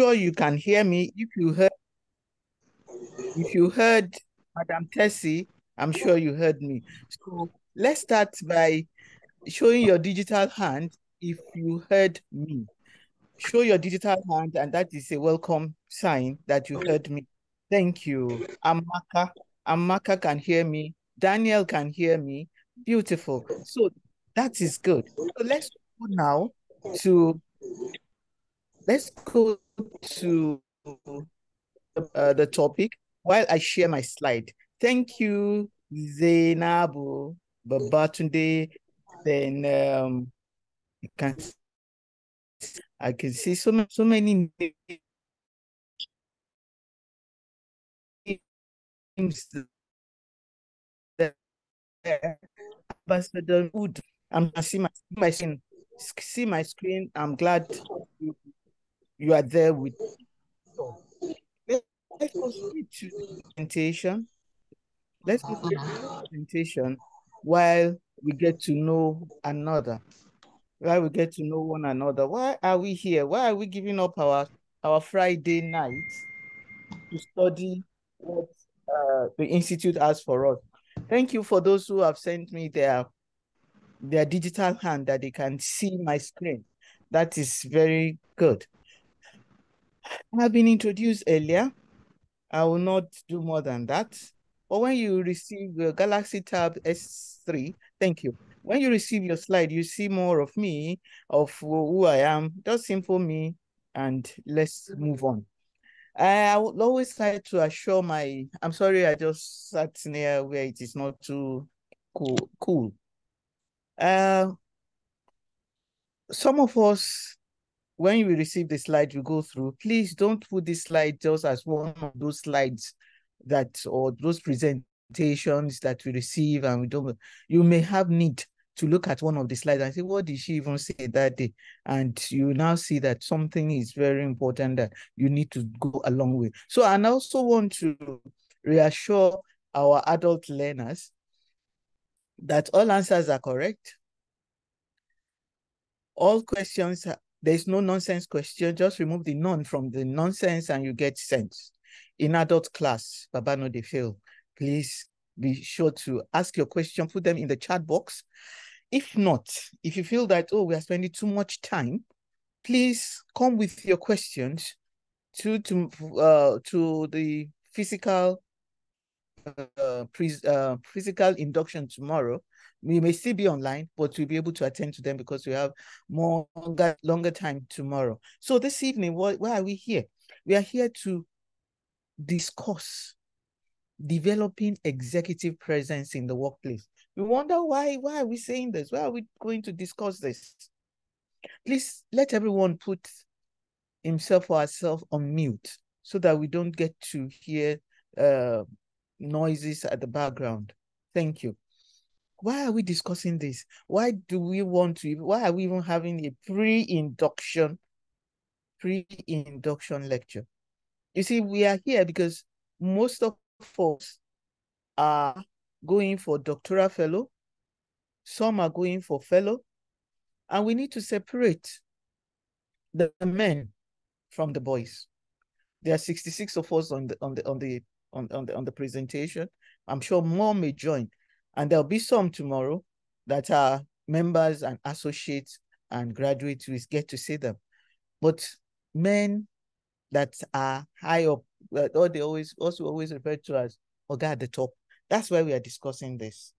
sure you can hear me. If you heard, if you heard Madam Tessie, I'm sure you heard me. So let's start by showing your digital hand if you heard me. Show your digital hand, and that is a welcome sign that you heard me. Thank you. Amaka. Amaka can hear me. Daniel can hear me. Beautiful. So that is good. So let's go now to let's go to uh, the topic while I share my slide. Thank you, Zainabu Babatunde. Then um, you can I can see so so many names there. Ambassador Wood. I'm see my my screen. See my screen. I'm glad you, are there with. Let's go straight to presentation. Let's go straight to the presentation while we get to know another why we get to know one another. Why are we here? Why are we giving up our, our Friday night to study what uh, the Institute has for us? Thank you for those who have sent me their, their digital hand that they can see my screen. That is very good. I've been introduced earlier. I will not do more than that. But when you receive the Galaxy Tab S3, thank you when you receive your slide, you see more of me, of who I am. Just simple me, and let's move on. I will always try to assure my, I'm sorry, I just sat near where it is not too cool. cool. Uh, some of us, when you receive the slide you go through, please don't put this slide just as one of those slides that, or those presentations that we receive and we don't, you may have need to look at one of the slides and say, what did she even say that day? And you now see that something is very important that you need to go along with. So I also want to reassure our adult learners that all answers are correct. All questions, there's no nonsense question. Just remove the non from the nonsense and you get sense. In adult class, Baba no they fail please be sure to ask your question, put them in the chat box. If not, if you feel that, oh, we are spending too much time, please come with your questions to, to, uh, to the physical uh, pre uh, physical induction tomorrow. We may still be online, but we'll be able to attend to them because we have more longer, longer time tomorrow. So this evening, why, why are we here? We are here to discuss developing executive presence in the workplace. We wonder why, why are we saying this? Why are we going to discuss this? Please let everyone put himself or herself on mute so that we don't get to hear uh, noises at the background. Thank you. Why are we discussing this? Why do we want to, why are we even having a pre-induction, pre-induction lecture? You see, we are here because most of folks are going for doctoral fellow, some are going for fellow, and we need to separate the men from the boys. There are 66 of us on the on the on the on, on the on the presentation. I'm sure more may join. And there'll be some tomorrow that are members and associates and graduates we get to see them. But men that are high up or they always also always refer to as Oga at the top. That's why we are discussing this.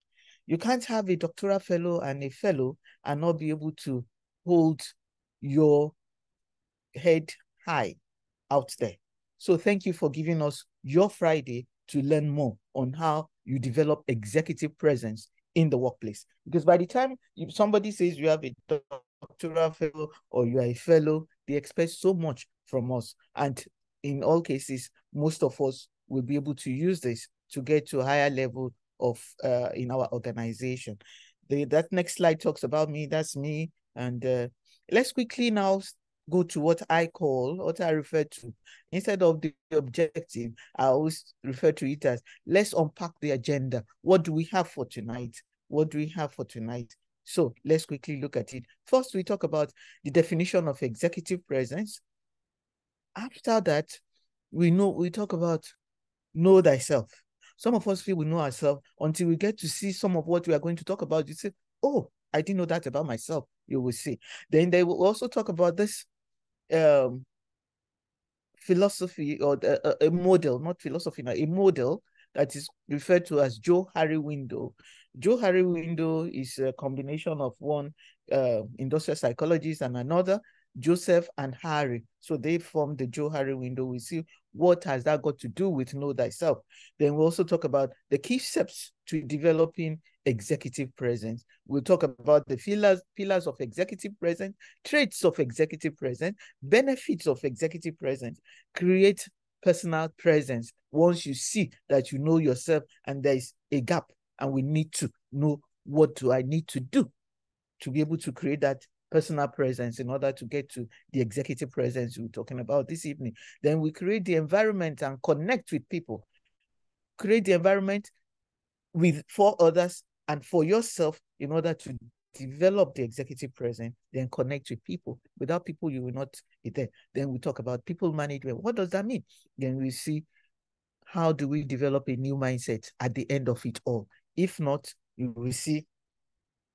You can't have a doctoral fellow and a fellow and not be able to hold your head high out there. So thank you for giving us your Friday to learn more on how you develop executive presence in the workplace. Because by the time somebody says you have a doctoral fellow or you are a fellow, they expect so much from us. And in all cases, most of us will be able to use this to get to a higher level of uh, in our organization. The, that next slide talks about me, that's me. And uh, let's quickly now go to what I call, what I refer to. Instead of the objective, I always refer to it as, let's unpack the agenda. What do we have for tonight? What do we have for tonight? So let's quickly look at it. First, we talk about the definition of executive presence. After that, we know we talk about know thyself. Some of us feel we know ourselves until we get to see some of what we are going to talk about. You say, Oh, I didn't know that about myself. You will see. Then they will also talk about this um, philosophy or a, a model, not philosophy, a model that is referred to as Johari window. Johari window is a combination of one uh, industrial psychologist and another, Joseph and Harry. So they form the Johari window. We see what has that got to do with know thyself. Then we'll also talk about the key steps to developing executive presence. We'll talk about the pillars, pillars of executive presence, traits of executive presence, benefits of executive presence, create personal presence once you see that you know yourself and there is a gap and we need to know what do I need to do to be able to create that personal presence in order to get to the executive presence we're talking about this evening. Then we create the environment and connect with people. Create the environment with for others and for yourself in order to develop the executive presence, then connect with people. Without people, you will not be there. Then we talk about people management. What does that mean? Then we see how do we develop a new mindset at the end of it all. If not, you will see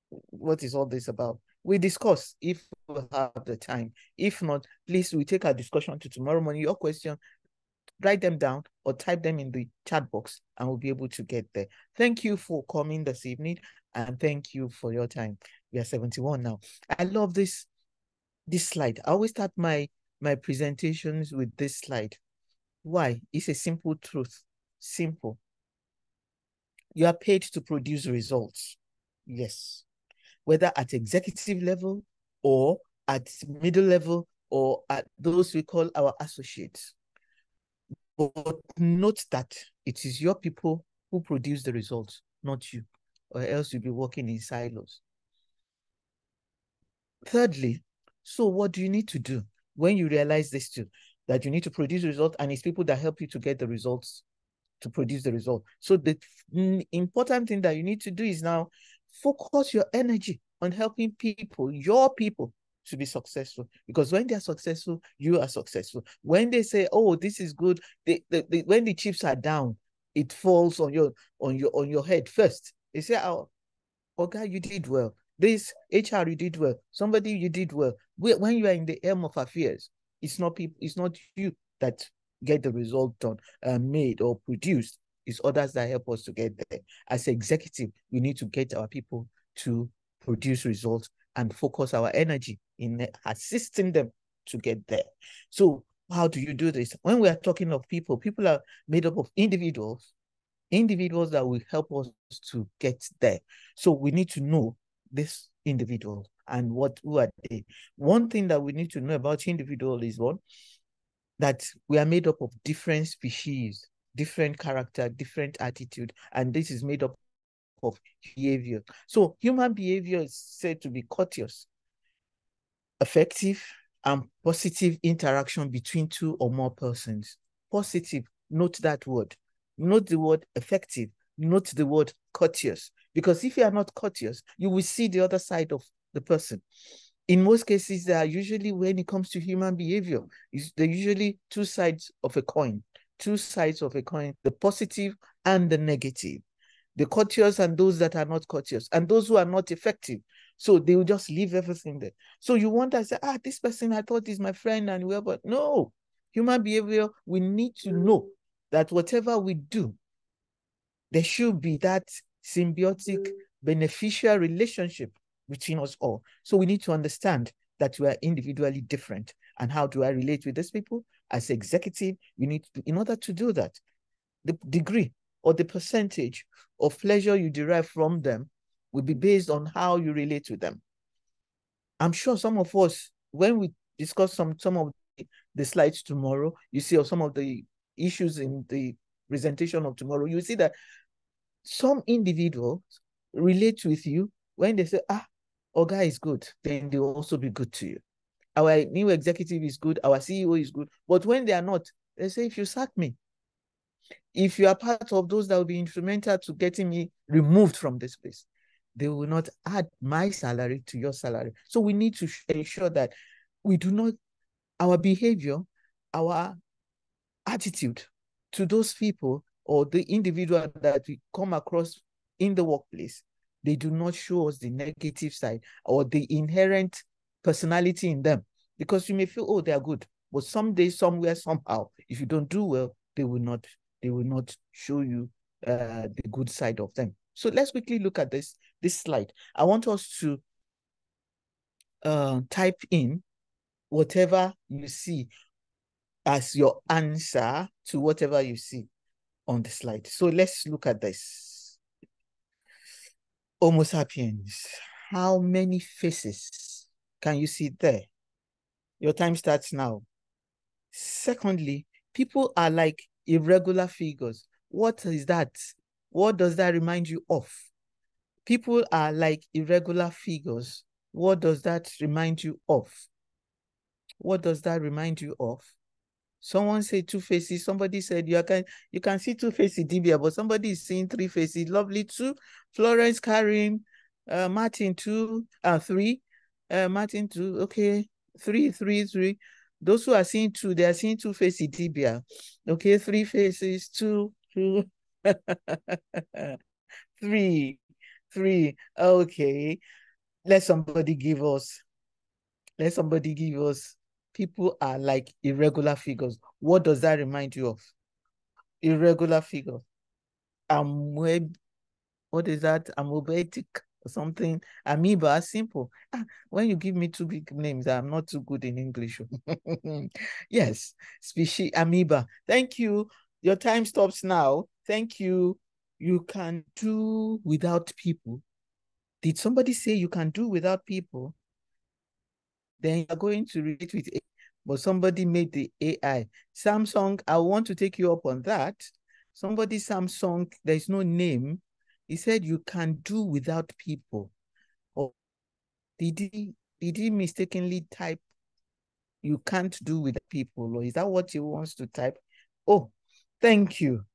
what is all this about. We discuss if we have the time. If not, please we take our discussion to tomorrow morning. Your question, write them down or type them in the chat box and we'll be able to get there. Thank you for coming this evening and thank you for your time. We are 71 now. I love this this slide. I always start my my presentations with this slide. Why? It's a simple truth. Simple. You are paid to produce results. Yes. Whether at executive level or at middle level or at those we call our associates. But note that it is your people who produce the results, not you or else you'll be working in silos. Thirdly, so what do you need to do when you realize this too? That you need to produce results and it's people that help you to get the results, to produce the result. So the important thing that you need to do is now focus your energy on helping people, your people, to be successful because when they're successful you are successful when they say oh this is good they, they, they, when the chips are down it falls on your on your on your head first they say, oh, okay, you did well. This HR, you did well. Somebody, you did well. When you are in the helm of affairs, it's not people, it's not you that get the result done, uh, made or produced. It's others that help us to get there. As executive, we need to get our people to produce results and focus our energy in assisting them to get there. So how do you do this? When we are talking of people, people are made up of individuals individuals that will help us to get there. So we need to know this individual and what who are they. One thing that we need to know about individual is one that we are made up of different species, different character, different attitude, and this is made up of behavior. So human behavior is said to be courteous, effective, and positive interaction between two or more persons. Positive, note that word note the word effective, note the word courteous. Because if you are not courteous, you will see the other side of the person. In most cases, there are usually, when it comes to human behavior, there are usually two sides of a coin, two sides of a coin, the positive and the negative. The courteous and those that are not courteous, and those who are not effective. So they will just leave everything there. So you want to say, ah, this person I thought is my friend and well, but no, human behavior, we need to know that whatever we do, there should be that symbiotic, beneficial relationship between us all. So we need to understand that we are individually different. And how do I relate with these people? As executive, you need to, in order to do that, the degree or the percentage of pleasure you derive from them will be based on how you relate to them. I'm sure some of us, when we discuss some some of the slides tomorrow, you see, or some of the issues in the presentation of tomorrow, you see that some individuals relate with you when they say, ah, Oga is good, then they will also be good to you. Our new executive is good, our CEO is good. But when they are not, they say, if you sack me, if you are part of those that will be instrumental to getting me removed from this place, they will not add my salary to your salary. So we need to ensure that we do not, our behavior our attitude to those people or the individual that we come across in the workplace, they do not show us the negative side or the inherent personality in them. Because you may feel, oh, they are good. But someday, somewhere, somehow, if you don't do well, they will not, they will not show you uh, the good side of them. So let's quickly look at this, this slide. I want us to uh, type in whatever you see as your answer to whatever you see on the slide. So let's look at this. Homo sapiens, how many faces can you see there? Your time starts now. Secondly, people are like irregular figures. What is that? What does that remind you of? People are like irregular figures. What does that remind you of? What does that remind you of? Someone said two faces. Somebody said you can you can see two faces, Dibia, but somebody is seeing three faces. Lovely two. Florence, Karen, uh, Martin two, uh, three. Uh, Martin two. Okay, three, three, three. Those who are seeing two, they are seeing two faces, Dibia. Okay, three faces, two, two, three, three. Okay, let somebody give us. Let somebody give us people are like irregular figures. What does that remind you of? Irregular figure. Amoeb, what is that? Amoebatic something. Amoeba, simple. Ah, when you give me two big names, I'm not too good in English. yes, species amoeba. Thank you. Your time stops now. Thank you. You can do without people. Did somebody say you can do without people? then you're going to relate with AI. But somebody made the AI. Samsung, I want to take you up on that. Somebody, Samsung, there's no name. He said you can do without people. Or did he did he mistakenly type you can't do with people? Or is that what he wants to type? Oh, thank you.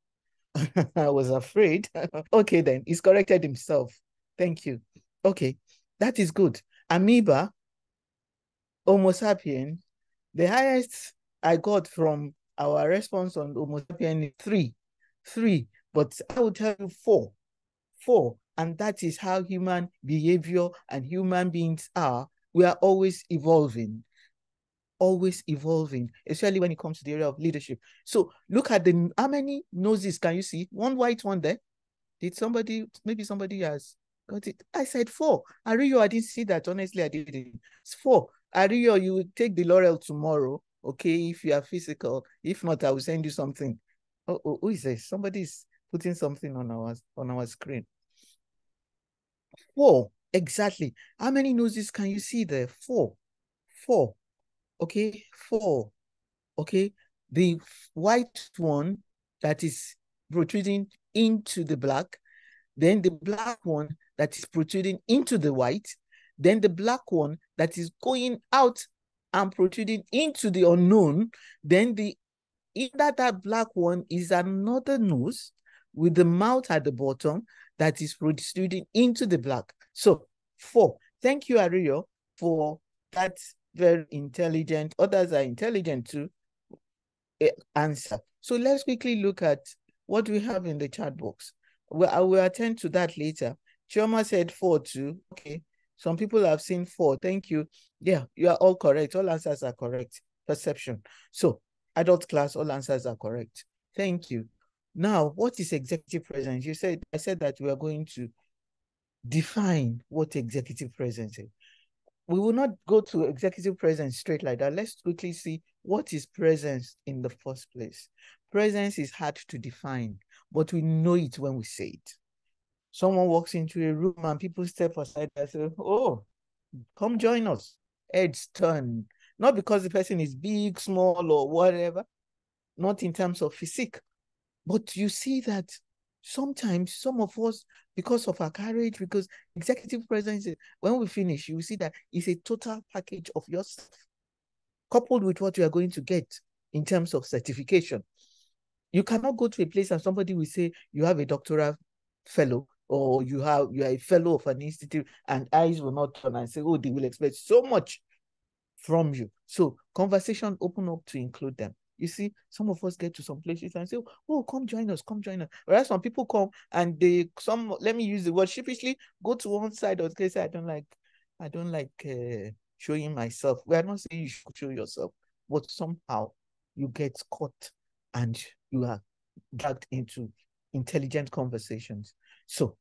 I was afraid. okay, then he's corrected himself. Thank you. Okay, that is good. Amoeba Homo sapien, the highest I got from our response on Homo sapien is three, three, but I will tell you four, four, and that is how human behavior and human beings are. We are always evolving, always evolving, especially when it comes to the area of leadership. So look at the how many noses can you see? One white one there. Did somebody, maybe somebody has got it? I said four. Ariyo, I didn't see that. Honestly, I didn't. It's four. Ariyo, you will take the laurel tomorrow, okay, if you are physical. If not, I will send you something. Oh, oh who is this? Somebody is putting something on our on our screen. Four, exactly. How many noses can you see there? Four. Four. Okay, four. Okay. The white one that is protruding into the black, then the black one that is protruding into the white, then the black one that is going out and protruding into the unknown, then the in that, that black one is another nose with the mouth at the bottom that is protruding into the black. So four. Thank you, Ariyo, for that very intelligent, others are intelligent too, eh, answer. So let's quickly look at what we have in the chat box. Well, I will attend to that later. Chioma said four too. Okay. Some people have seen four. Thank you. Yeah, you are all correct. All answers are correct. Perception. So, adult class, all answers are correct. Thank you. Now, what is executive presence? You said, I said that we are going to define what executive presence is. We will not go to executive presence straight like that. Let's quickly see what is presence in the first place. Presence is hard to define, but we know it when we say it someone walks into a room and people step aside and say, Oh, come join us. Heads turn. Not because the person is big, small, or whatever, not in terms of physique. But you see that sometimes some of us, because of our courage, because executive presence, when we finish, you see that it's a total package of yourself, coupled with what you are going to get in terms of certification. You cannot go to a place and somebody will say you have a doctoral fellow or you have you are a fellow of an institute and eyes will not turn and say, oh, they will expect so much from you. So conversation open up to include them. You see, some of us get to some places and say, "Oh, come join us, come join us." Whereas some people come and they some let me use the word sheepishly go to one side or say, "I don't like, I don't like uh, showing myself." We are not saying you should show yourself, but somehow you get caught and you are dragged into intelligent conversations. So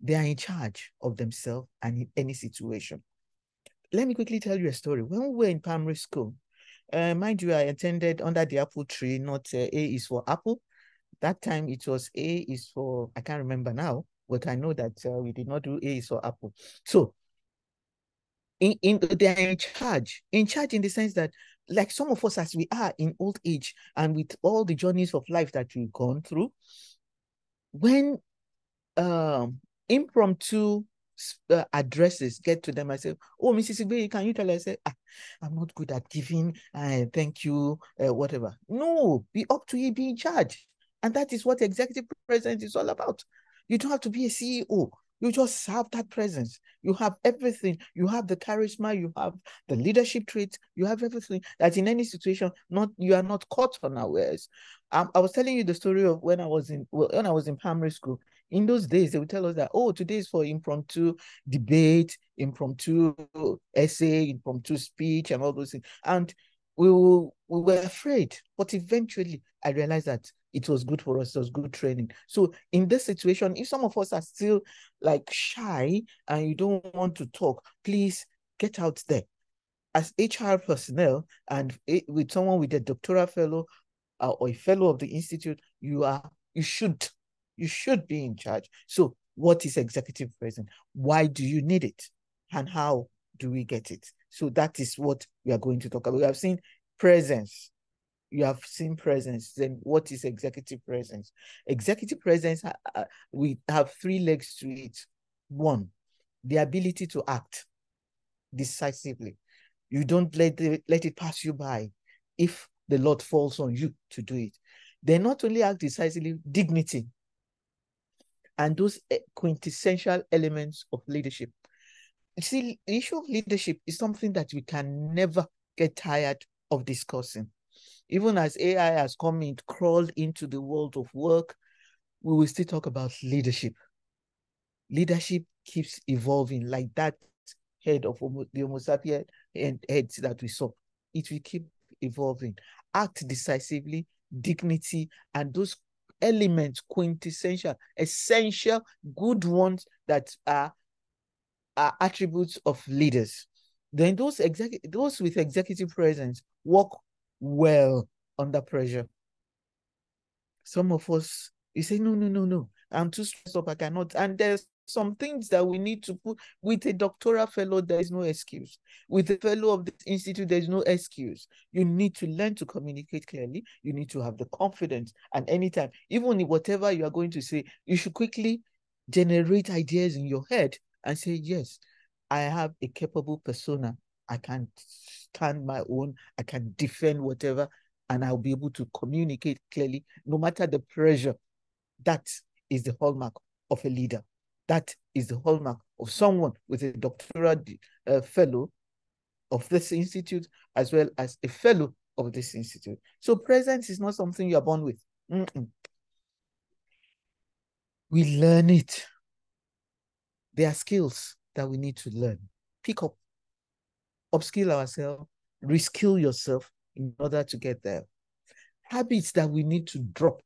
they are in charge of themselves and in any situation. Let me quickly tell you a story. When we were in primary school, uh, mind you, I attended under the apple tree, not uh, A is for apple. That time it was A is for, I can't remember now, but I know that uh, we did not do A is for apple. So in, in they are in charge, in charge in the sense that like some of us as we are in old age and with all the journeys of life that we've gone through, when um impromptu uh, addresses get to them. I say, "Oh, Mrs. Igbe, can you tell us?" I say, ah, "I'm not good at giving. Uh, thank you, uh, whatever." No, be up to you, be in charge, and that is what executive presence is all about. You don't have to be a CEO. You just have that presence. You have everything. You have the charisma. You have the leadership traits. You have everything that in any situation, not you are not caught unawares. Um, I was telling you the story of when I was in when I was in primary school. In those days, they would tell us that oh, today is for impromptu debate, impromptu essay, impromptu speech, and all those things. And we, we were afraid, but eventually I realized that it was good for us. It was good training. So in this situation, if some of us are still like shy and you don't want to talk, please get out there. As HR personnel and with someone with a doctoral fellow uh, or a fellow of the institute, you are you should you should be in charge. So what is executive president? Why do you need it? And how do we get it? So that is what we are going to talk about. We have seen presence, you have seen presence, then what is executive presence? Executive presence, uh, we have three legs to it. One, the ability to act decisively. You don't let it, let it pass you by if the Lord falls on you to do it. They not only act decisively, dignity, and those eh, quintessential elements of leadership. You see, the issue of leadership is something that we can never get tired of discussing. Even as AI has come in, crawled into the world of work, we will still talk about leadership. Leadership keeps evolving like that head of the Homo sapiens heads that we saw. It will keep evolving. Act decisively, dignity, and those elements, quintessential, essential, good ones that are, are attributes of leaders. Then those exec those with executive presence work well under pressure. Some of us, you say, no, no, no, no, I'm too stressed up, I cannot. And there's some things that we need to put with a doctoral fellow, there is no excuse. With a fellow of this institute, there's no excuse. You need to learn to communicate clearly. You need to have the confidence. And anytime, even whatever you are going to say, you should quickly generate ideas in your head and say, Yes, I have a capable persona. I can stand my own, I can defend whatever, and I'll be able to communicate clearly no matter the pressure. That is the hallmark of a leader. That is the hallmark of someone with a doctoral uh, fellow of this institute as well as a fellow of this institute. So presence is not something you're born with. Mm -mm. We learn it. There are skills that we need to learn. Pick up, upskill ourselves, reskill yourself in order to get there. Habits that we need to drop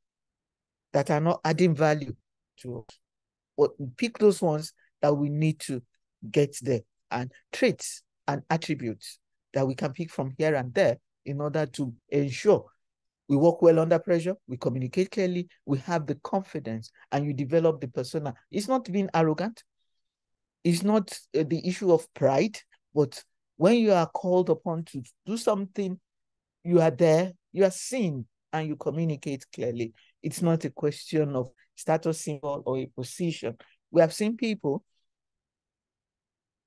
that are not adding value to us what pick those ones that we need to get there and traits and attributes that we can pick from here and there in order to ensure we work well under pressure, we communicate clearly, we have the confidence, and you develop the persona. It's not being arrogant. It's not uh, the issue of pride, but when you are called upon to do something, you are there, you are seen, and you communicate clearly. It's not a question of status symbol or a position. We have seen people,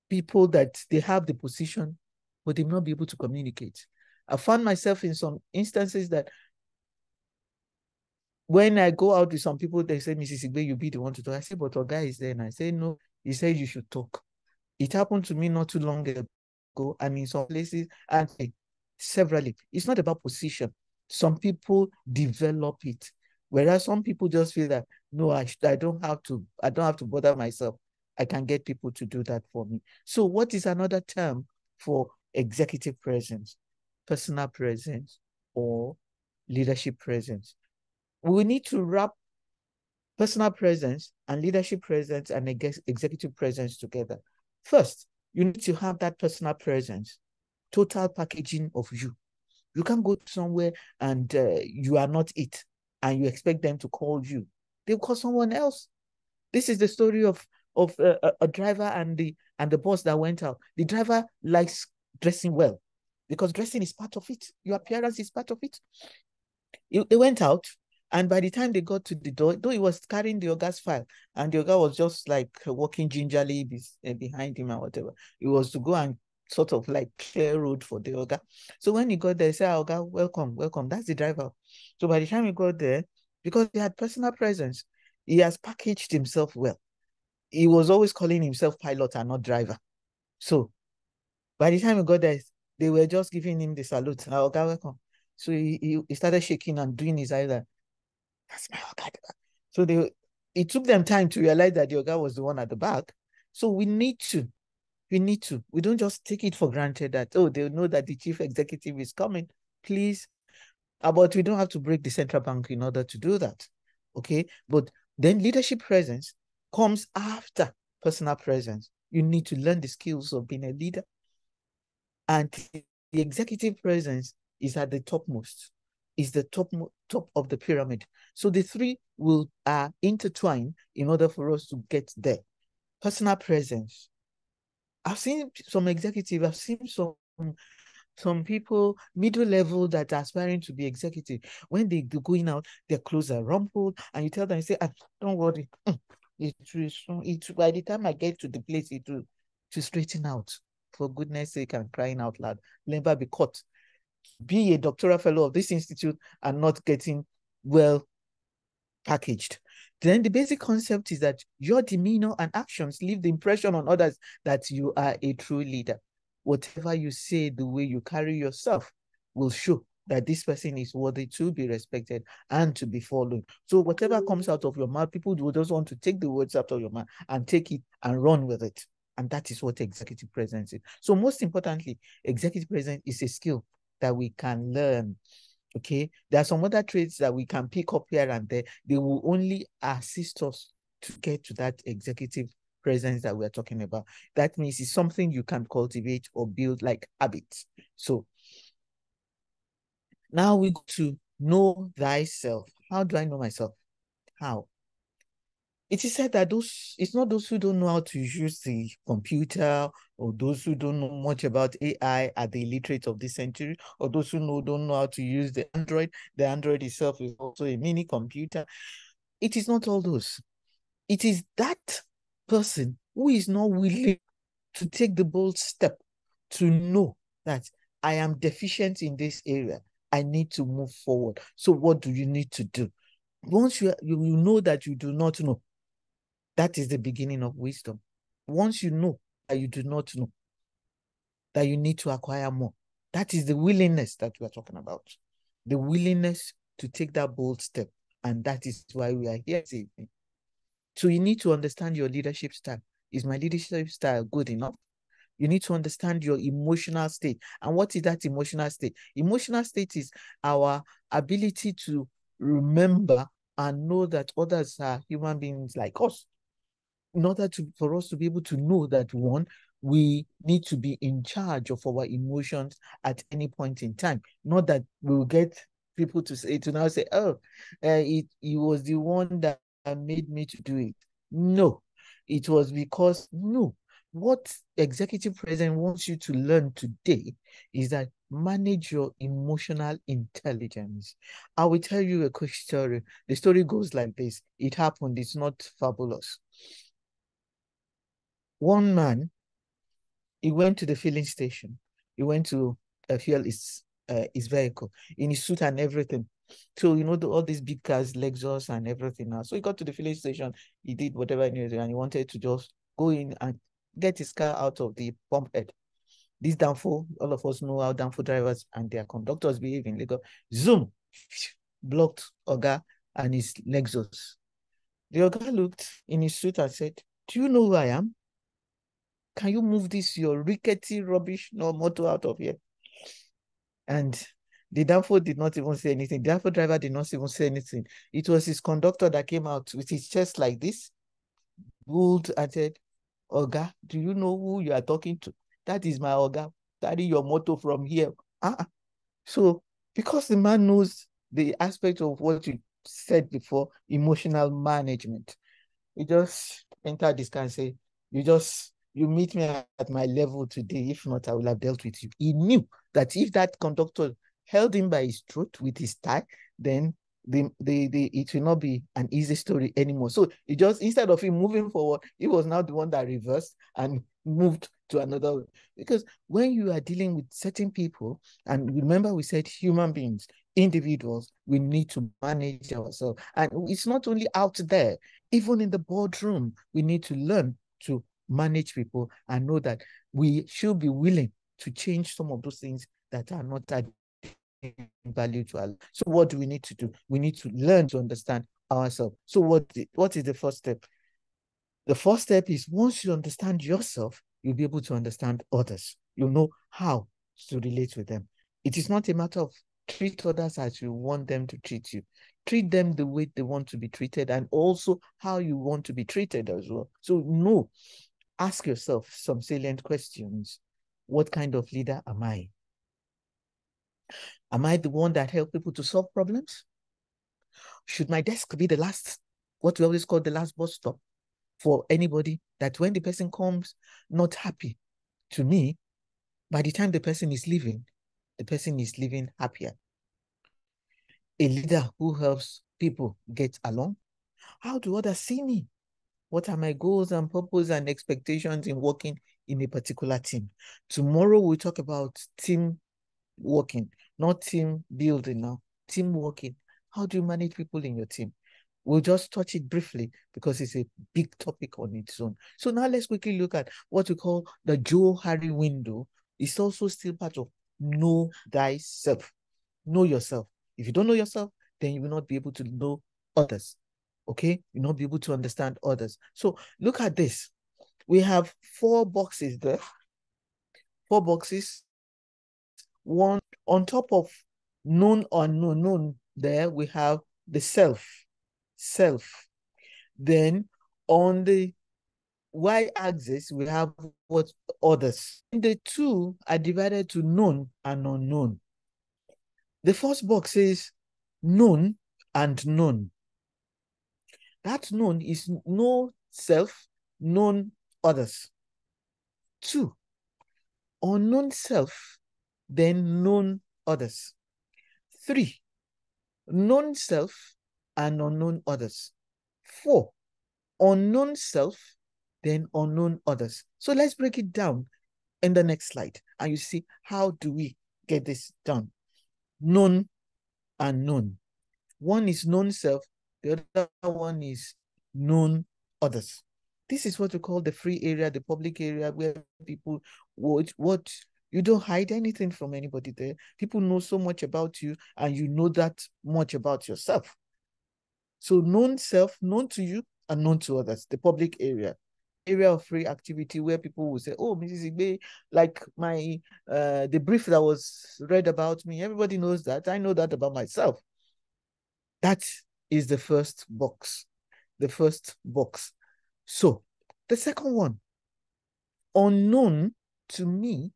people that they have the position, but they may not be able to communicate. I found myself in some instances that when I go out with some people, they say, Mrs. Igbe, you be the one to talk. I say, but our guy is there. And I say, no, he said you should talk. It happened to me not too long ago, and in some places, and severally. It's not about position. Some people develop it. Whereas some people just feel that no, I, I don't have to, I don't have to bother myself. I can get people to do that for me. So what is another term for executive presence, personal presence, or leadership presence? We need to wrap personal presence and leadership presence and executive presence together. First, you need to have that personal presence, total packaging of you. You can't go somewhere and uh, you are not it and you expect them to call you. They'll call someone else. This is the story of of uh, a driver and the and the boss that went out. The driver likes dressing well because dressing is part of it. Your appearance is part of it. They went out, and by the time they got to the door, though he was carrying the Oga's file, and the Oga was just like walking gingerly eh, behind him or whatever, it was to go and sort of like clear road for the Oga. So when he got there, he said, ah, Oga, welcome, welcome. That's the driver. So by the time he got there, because he had personal presence, he has packaged himself well. He was always calling himself pilot and not driver. So by the time he got there, they were just giving him the salute. Ah, Oga, welcome. So he, he, started shaking and doing his either that's my Oga. So they it took them time to realize that the Oga was the one at the back. So we need to, we need to. We don't just take it for granted that, oh, they know that the chief executive is coming. Please. Uh, but we don't have to break the central bank in order to do that. Okay. But then leadership presence comes after personal presence. You need to learn the skills of being a leader. And the executive presence is at the topmost is the top top of the pyramid. So the three will uh, intertwine in order for us to get there. Personal presence. I've seen some executive. I've seen some some people middle level that are aspiring to be executive. When they are going out, their clothes are rumpled, and you tell them, you say, ah, "Don't worry, mm, it will. It by the time I get to the place, it will to straighten out." For goodness sake, I'm crying out loud. Never be caught be a doctoral fellow of this institute and not getting well packaged. Then the basic concept is that your demeanor and actions leave the impression on others that you are a true leader. Whatever you say, the way you carry yourself will show that this person is worthy to be respected and to be followed. So whatever mm. comes out of your mouth, people will just want to take the words out of your mouth and take it and run with it. And that is what executive presence is. So most importantly, executive presence is a skill that we can learn. Okay, there are some other traits that we can pick up here and there. They will only assist us to get to that executive presence that we're talking about. That means it's something you can cultivate or build like habits. So now we go to know thyself. How do I know myself? How? It is said that those it's not those who don't know how to use the computer or those who don't know much about AI are the illiterate of this century, or those who know don't know how to use the Android. The Android itself is also a mini computer. It is not all those. It is that person who is not willing to take the bold step to know that I am deficient in this area. I need to move forward. So what do you need to do? Once you, you know that you do not know, that is the beginning of wisdom. Once you know that you do not know, that you need to acquire more, that is the willingness that we are talking about. The willingness to take that bold step. And that is why we are here this evening. So you need to understand your leadership style. Is my leadership style good enough? You need to understand your emotional state. And what is that emotional state? Emotional state is our ability to remember and know that others are human beings like us in order to for us to be able to know that one we need to be in charge of our emotions at any point in time not that we'll get people to say to now say oh uh, it, it was the one that made me to do it no it was because no what executive president wants you to learn today is that manage your emotional intelligence. I will tell you a quick story. The story goes like this. It happened. It's not fabulous one man, he went to the filling station. He went to uh, fuel his uh, his vehicle in his suit and everything. So you know the, all these big cars, Lexus and everything. Now, so he got to the filling station. He did whatever he needed, and he wanted to just go in and get his car out of the pump head. This Danfo, all of us know how Danfo drivers and their conductors behave in Lagos. Zoom, blocked Oga and his Lexus. The Oga looked in his suit and said, Do you know who I am? Can you move this your rickety rubbish no motor out of here? And the Danfo did not even say anything. The Danfo driver did not even say anything. It was his conductor that came out with his chest like this, pulled and said, Oga, do you know who you are talking to? That is my Oga. Carry your motor from here. Uh-uh. So because the man knows the aspect of what you said before, emotional management, he just enter this car and say, you just you meet me at my level today. If not, I will have dealt with you. He knew that if that conductor held him by his throat with his tie, then the, the, the it will not be an easy story anymore. So he just instead of him moving forward, he was now the one that reversed and moved to another because when you are dealing with certain people and remember we said human beings individuals we need to manage ourselves and it's not only out there even in the boardroom we need to learn to manage people and know that we should be willing to change some of those things that are not adding value to us so what do we need to do we need to learn to understand ourselves so what what is the first step the first step is once you understand yourself, you'll be able to understand others. You'll know how to relate with them. It is not a matter of treat others as you want them to treat you. Treat them the way they want to be treated and also how you want to be treated as well. So, no, ask yourself some salient questions. What kind of leader am I? Am I the one that help people to solve problems? Should my desk be the last, what we always call the last bus stop? for anybody that when the person comes not happy to me, by the time the person is leaving, the person is living happier. A leader who helps people get along. How do others see me? What are my goals and purpose and expectations in working in a particular team? Tomorrow we'll talk about team working, not team building now, team working. How do you manage people in your team? We'll just touch it briefly because it's a big topic on its own. So now let's quickly look at what we call the Johari window. It's also still part of know thyself. Know yourself. If you don't know yourself, then you will not be able to know others. Okay? You'll not be able to understand others. So look at this. We have four boxes there. Four boxes. One on top of known or unknown known there, we have the self self. Then on the y-axis, we have what others. The two are divided to known and unknown. The first box says known and known. That known is no self, known others. Two, unknown self, then known others. Three, known self, and unknown others. Four, unknown self, then unknown others. So let's break it down in the next slide. And you see, how do we get this done? Known and known. One is known self, the other one is known others. This is what we call the free area, the public area where people would what you don't hide anything from anybody there. People know so much about you, and you know that much about yourself. So known self, known to you and known to others, the public area, area of free activity where people will say, oh, Mrs. Igbe, like my, uh, the brief that was read about me, everybody knows that. I know that about myself. That is the first box, the first box. So the second one, unknown to me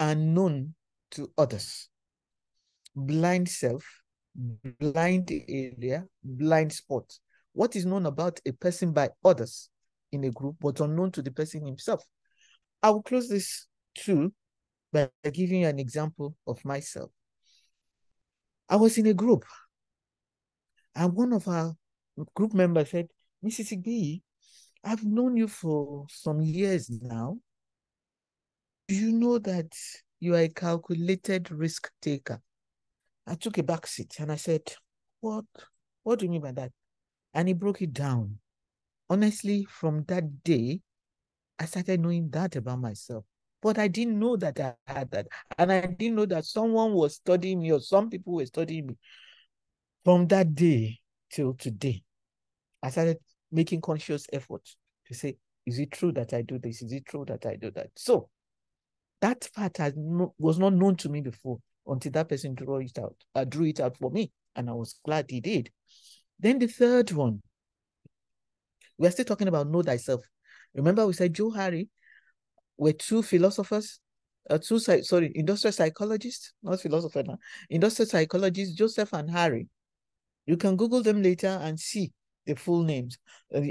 and known to others. Blind self blind area, blind spot. What is known about a person by others in a group, but unknown to the person himself. I will close this too by giving you an example of myself. I was in a group, and one of our group members said, Mrs. Igbe, I've known you for some years now. Do you know that you are a calculated risk taker? I took a back seat and I said, What what do you mean by that? And he broke it down. Honestly, from that day, I started knowing that about myself. But I didn't know that I had that. And I didn't know that someone was studying me or some people were studying me. From that day till today, I started making conscious efforts to say, is it true that I do this? Is it true that I do that? So that part has no, was not known to me before until that person drew it out, uh, drew it out for me. And I was glad he did. Then the third one, we're still talking about know thyself. Remember, we said Joe Harry were two philosophers, uh, two sorry, industrial psychologists, not philosopher now, industrial psychologists, Joseph and Harry. You can Google them later and see the full names. Uh,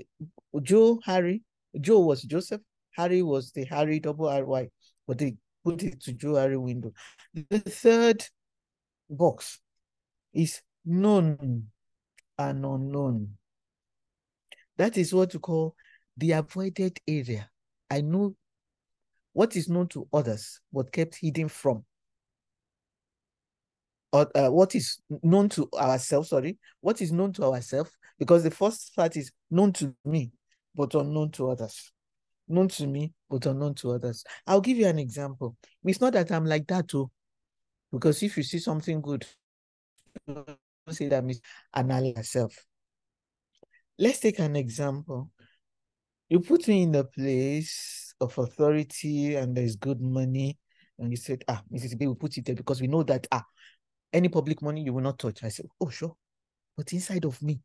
Joe Harry, Joe was Joseph, Harry was the Harry double R Y, but they put it to Johari window. The third box is known and unknown. That is what we call the avoided area. I know what is known to others but kept hidden from. Or uh, what is known to ourselves, sorry, what is known to ourselves, because the first part is known to me, but unknown to others. Known to me, but unknown to others. I'll give you an example. It's not that I'm like that, too, because if you see something good, don't say that means analyze yourself. Let's take an example. You put me in the place of authority and there's good money, and you said, ah, Mrs. B, we put it there because we know that ah, any public money you will not touch. I said, oh, sure. But inside of me,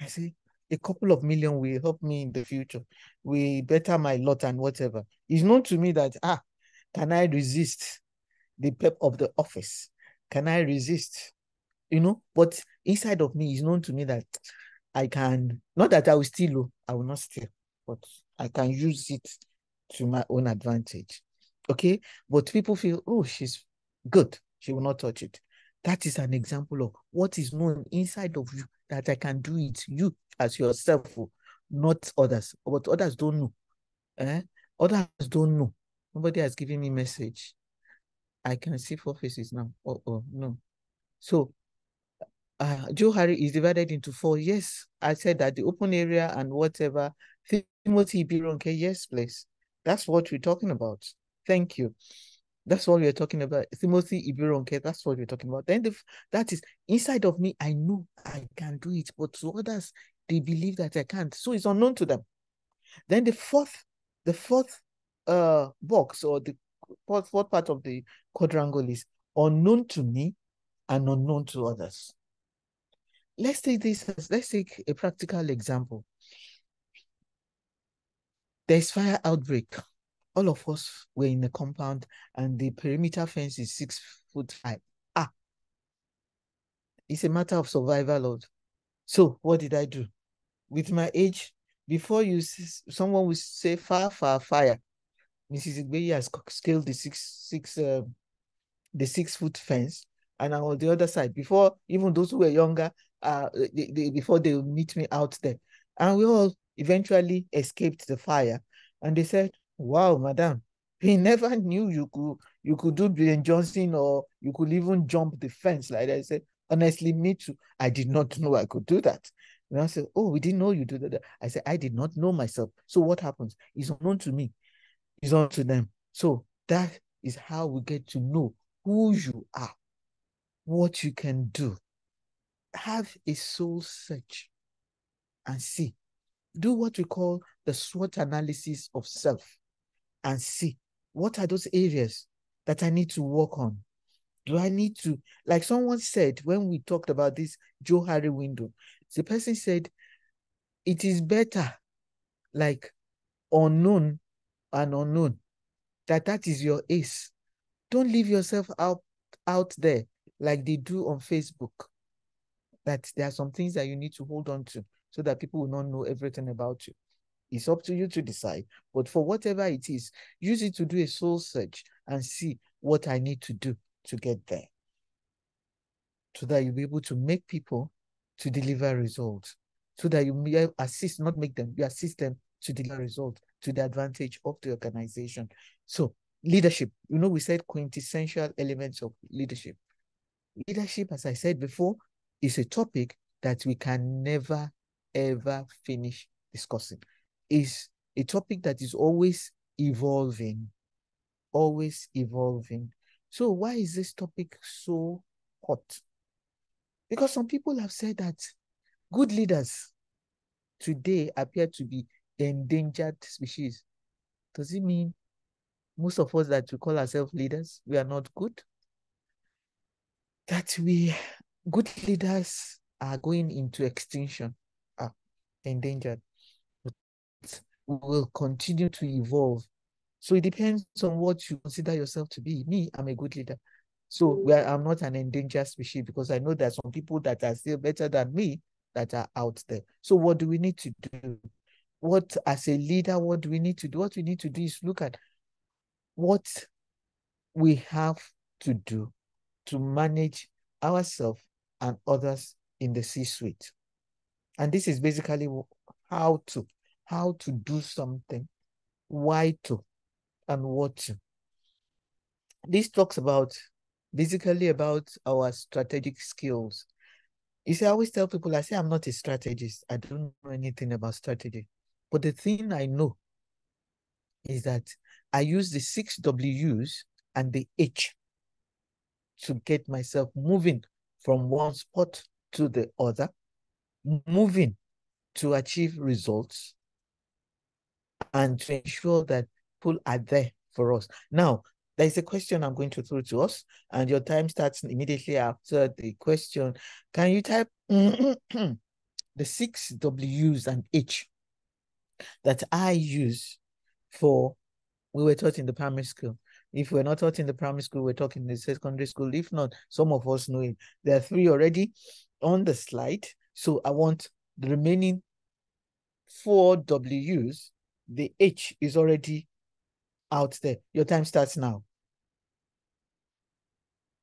I say, a couple of million will help me in the future. We better my lot and whatever. It's known to me that, ah, can I resist the pep of the office? Can I resist you know, but inside of me is known to me that I can, not that I will steal, I will not steal, but I can use it to my own advantage. Okay. But people feel, oh, she's good. She will not touch it. That is an example of what is known inside of you that I can do it, you as yourself, oh, not others. But others don't know. Eh? Others don't know. Nobody has given me message. I can see four faces now. Oh, oh, no. So uh, Johari is divided into four. Yes, I said that the open area and whatever. Timothy Ibironke, yes, please. That's what we're talking about. Thank you. That's what we're talking about. Timothy Ibironke, that's what we're talking about. Then the, that is inside of me, I know I can do it, but to others, they believe that I can't. So it's unknown to them. Then the fourth, the fourth uh box or the fourth, fourth part of the quadrangle is unknown to me and unknown to others let's take this as let's take a practical example. There's fire outbreak. All of us were in the compound and the perimeter fence is six foot high. Ah, it's a matter of survival, Lord. So what did I do? With my age, before you someone will say fire, fire, fire. Mrs. Igbeyi has scaled the six six uh, the six foot fence and on the other side before even those who were younger uh they, they, before they meet me out there and we all eventually escaped the fire and they said wow madam he never knew you could you could do Ben Johnson or you could even jump the fence like that. I said, honestly, me too. I did not know I could do that. And I said, Oh, we didn't know you do that. I said, I did not know myself. So what happens? It's unknown to me. It's unknown to them. So that is how we get to know who you are what you can do. Have a soul search and see. Do what we call the SWOT analysis of self and see what are those areas that I need to work on. Do I need to, like someone said when we talked about this Johari window, the person said, it is better like unknown and unknown that that is your ace. Don't leave yourself out out there like they do on Facebook, that there are some things that you need to hold on to so that people will not know everything about you. It's up to you to decide. But for whatever it is, use it to do a soul search and see what I need to do to get there. So that you'll be able to make people to deliver results. So that you may assist, not make them, you assist them to deliver results to the advantage of the organization. So leadership, you know, we said quintessential elements of leadership leadership, as I said before, is a topic that we can never, ever finish discussing. Is a topic that is always evolving, always evolving. So why is this topic so hot? Because some people have said that good leaders today appear to be endangered species. Does it mean most of us that we call ourselves leaders, we are not good? That we good leaders are going into extinction, are endangered. Will continue to evolve. So it depends on what you consider yourself to be. Me, I'm a good leader. So I'm not an endangered species because I know there's some people that are still better than me that are out there. So what do we need to do? What as a leader, what do we need to do? What we need to do is look at what we have to do to manage ourselves and others in the C-suite. And this is basically how to, how to do something, why to, and what to. This talks about basically about our strategic skills. You see, I always tell people, I say I'm not a strategist. I don't know anything about strategy. But the thing I know is that I use the six W's and the H to get myself moving from one spot to the other, moving to achieve results and to ensure that people are there for us. Now, there is a question I'm going to throw to us, and your time starts immediately after the question. Can you type the six W's and H that I use for we were taught in the primary school? If we're not taught in the primary school, we're talking in the secondary school. If not, some of us know it. There are three already on the slide. So I want the remaining four W's. The H is already out there. Your time starts now.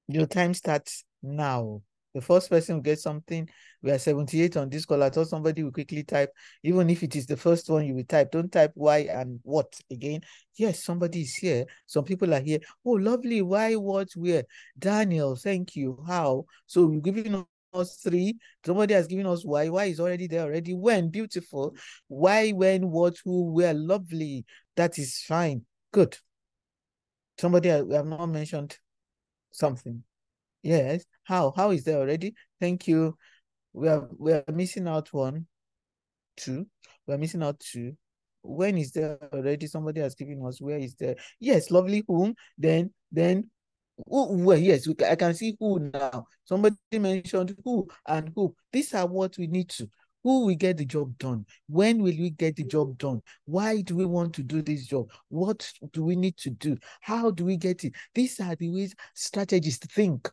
Your time starts now. The first person will get something. We are 78 on this call. I thought somebody will quickly type, even if it is the first one you will type. Don't type why and what again. Yes, somebody is here. Some people are here. Oh, lovely. Why, what, where? Daniel, thank you. How? So we're giving us three. Somebody has given us why. Why is already there already. When? Beautiful. Why, when, what, who, where? Lovely. That is fine. Good. Somebody I have not mentioned something. Yes. How? How is there already? Thank you. We are we are missing out one, two. We are missing out two. When is there already? Somebody has given us. Where is there? Yes, lovely whom. Then then who, well, yes, we, I can see who now. Somebody mentioned who and who. These are what we need to. Who will get the job done? When will we get the job done? Why do we want to do this job? What do we need to do? How do we get it? These are the ways strategists think.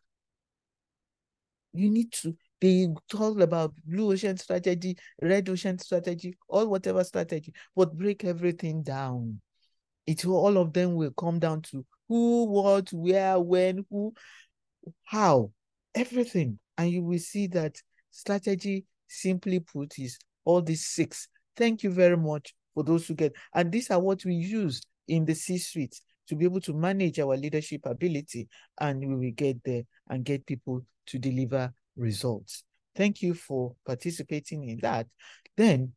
You need to they talk about blue ocean strategy, red ocean strategy, or whatever strategy, but break everything down. It all of them will come down to who, what, where, when, who, how, everything. And you will see that strategy simply put is all these six. Thank you very much for those who get. And these are what we use in the C-suite to be able to manage our leadership ability and we will get there and get people to deliver results. Thank you for participating in that. Then,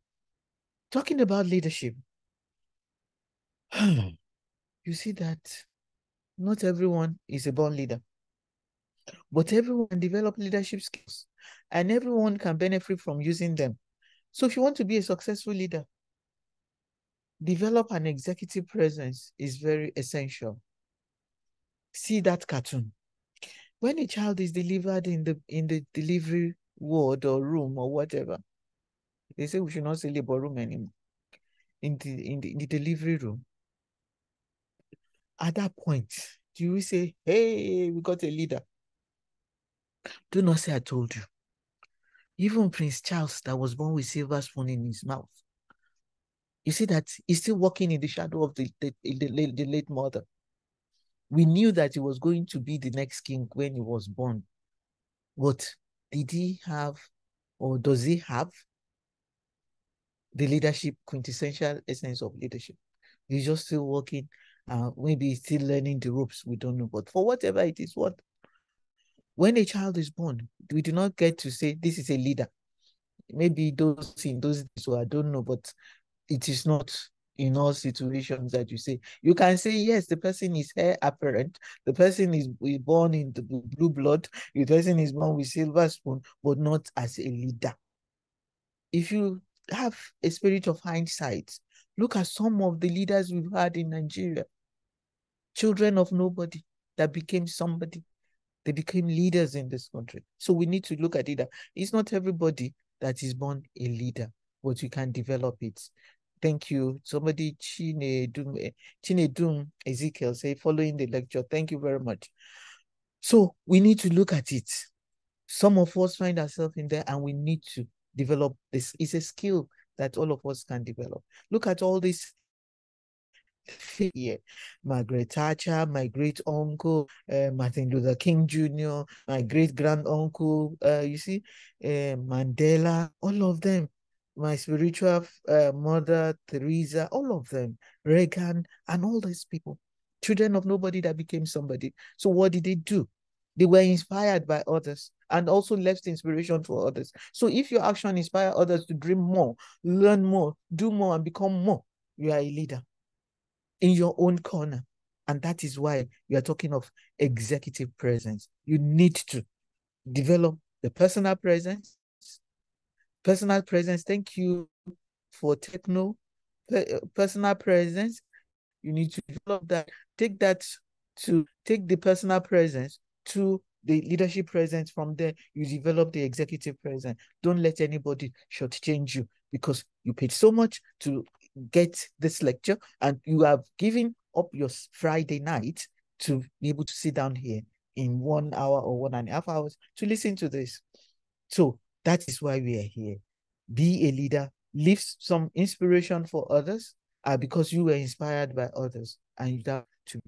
talking about leadership, you see that not everyone is a born leader, but everyone develop leadership skills and everyone can benefit from using them. So if you want to be a successful leader, develop an executive presence is very essential. See that cartoon. When a child is delivered in the in the delivery ward or room or whatever, they say we should not say labor room anymore. In the in the, in the delivery room. At that point, do you say, hey, we got a leader? Do not say I told you. Even Prince Charles, that was born with silver spoon in his mouth, you see that he's still walking in the shadow of the, the, the, the late mother. We knew that he was going to be the next king when he was born. But did he have, or does he have, the leadership, quintessential essence of leadership? He's just still working, uh, maybe still learning the ropes, we don't know. But for whatever it is, what when a child is born, we do not get to say this is a leader. Maybe those in those days, so I don't know, but it is not in all situations that you say. You can say, yes, the person is heir apparent, the person is born in the blue blood, the person is born with silver spoon, but not as a leader. If you have a spirit of hindsight, look at some of the leaders we've had in Nigeria. Children of nobody that became somebody. They became leaders in this country. So we need to look at it. It's not everybody that is born a leader, but you can develop it. Thank you. Somebody, Chine eh, Chinedum Ezekiel, say, following the lecture. Thank you very much. So we need to look at it. Some of us find ourselves in there and we need to develop this. It's a skill that all of us can develop. Look at all these here. Margaret Thatcher, my great uncle, uh, Martin Luther King Jr., my great grand uncle, uh, you see, uh, Mandela, all of them my spiritual uh, mother, Teresa, all of them, Reagan, and all these people, children of nobody that became somebody. So what did they do? They were inspired by others and also left inspiration for others. So if your action inspire others to dream more, learn more, do more, and become more, you are a leader in your own corner. And that is why we are talking of executive presence. You need to develop the personal presence, personal presence. Thank you for techno uh, personal presence. You need to develop that. Take that to take the personal presence to the leadership presence. From there, you develop the executive presence. Don't let anybody shortchange you because you paid so much to get this lecture and you have given up your Friday night to be able to sit down here in one hour or one and a half hours to listen to this. So that is why we are here. Be a leader, leave some inspiration for others uh, because you were inspired by others and you have to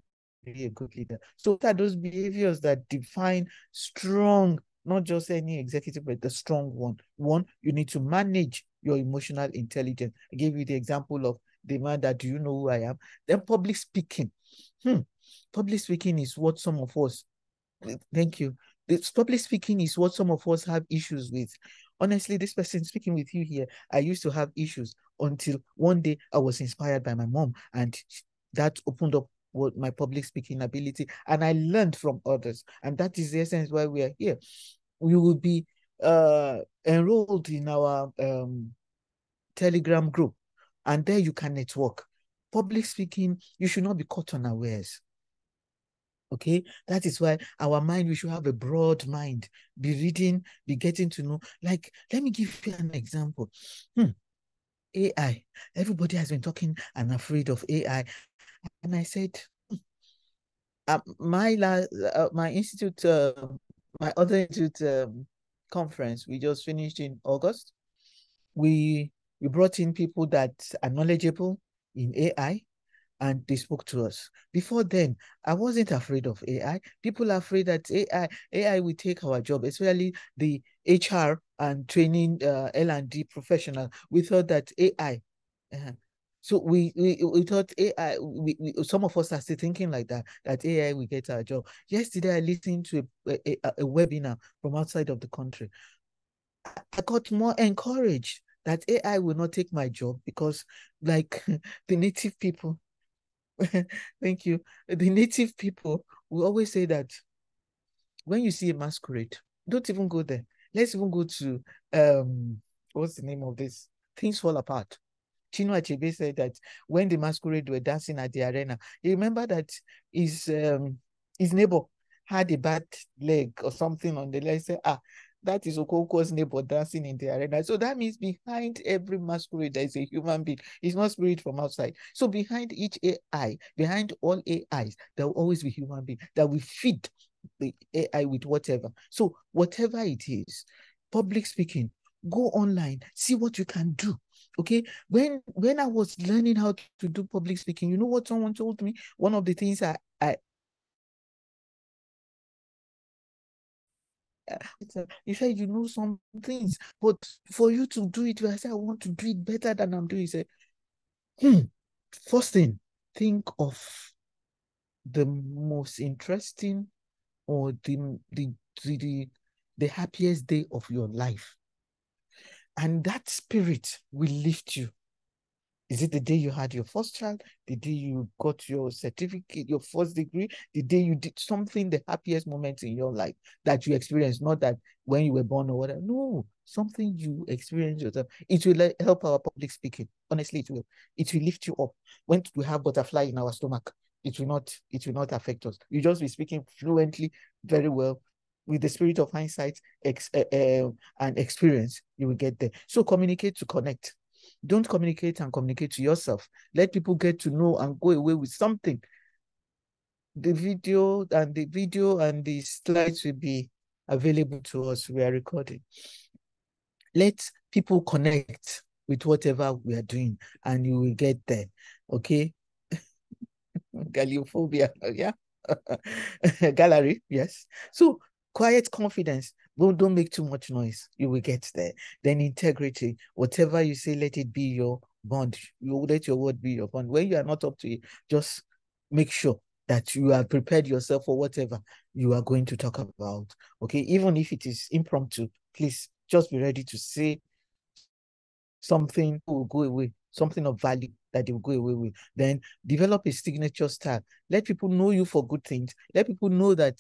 be a good leader. So what are those behaviors that define strong, not just any executive, but the strong one? One, you need to manage your emotional intelligence. I gave you the example of the man that do you know who I am? Then public speaking. Hmm. Public speaking is what some of us, thank you. This public speaking is what some of us have issues with. Honestly, this person speaking with you here, I used to have issues until one day I was inspired by my mom, and that opened up what my public speaking ability, and I learned from others, and that is the essence why we are here. We will be uh, enrolled in our um, Telegram group, and there you can network. Public speaking, you should not be caught unawares. Okay, that is why our mind, we should have a broad mind, be reading, be getting to know. Like, let me give you an example. Hmm. AI. Everybody has been talking and afraid of AI. And I said, uh, my last, uh, my institute, uh, my other institute um, conference we just finished in August. We we brought in people that are knowledgeable in AI and they spoke to us. Before then, I wasn't afraid of AI. People are afraid that AI AI will take our job, especially the HR and training uh, L&D professional. We thought that AI. Uh, so we, we we thought AI. We, we, some of us are still thinking like that. That AI will get our job. Yesterday, I listened to a, a, a webinar from outside of the country. I got more encouraged that AI will not take my job because, like the native people, Thank you. The native people will always say that when you see a masquerade, don't even go there. Let's even go to um what's the name of this? Things fall apart. Chinua Achebe said that when the masquerade were dancing at the arena, he remember that his um his neighbor had a bad leg or something on the leg. Said, ah, that is Okonkwo's neighbor dancing in the arena. So that means behind every masquerade, there is a human being. It's not spirit from outside. So behind each AI, behind all AIs, there will always be human being that will feed the AI with whatever. So whatever it is, public speaking, go online, see what you can do. Okay. When when I was learning how to do public speaking, you know what someone told me? One of the things I, I you said you know some things, but for you to do it, I said I want to do it better than I'm doing. Said, hmm, first thing, think of the most interesting or the the the, the happiest day of your life. And that spirit will lift you. Is it the day you had your first child? The day you got your certificate, your first degree? The day you did something, the happiest moment in your life that you experienced? Not that when you were born or whatever. No, something you experienced yourself. It will help our public speaking. Honestly, it will. It will lift you up. When we have butterfly in our stomach, it will not. It will not affect us. You just be speaking fluently, very well, with the spirit of hindsight ex, uh, uh, and experience. You will get there. So communicate to connect don't communicate and communicate to yourself. Let people get to know and go away with something. The video and the video and the slides will be available to us. We are recording. Let people connect with whatever we are doing and you will get there. Okay. Glossophobia. Yeah. Gallery. Yes. So quiet confidence don't, don't make too much noise. You will get there. Then integrity. Whatever you say, let it be your bond. You let your word be your bond. When you are not up to it, just make sure that you have prepared yourself for whatever you are going to talk about. Okay, even if it is impromptu, please just be ready to say something will go away, something of value that they will go away with. Then develop a signature style. Let people know you for good things. Let people know that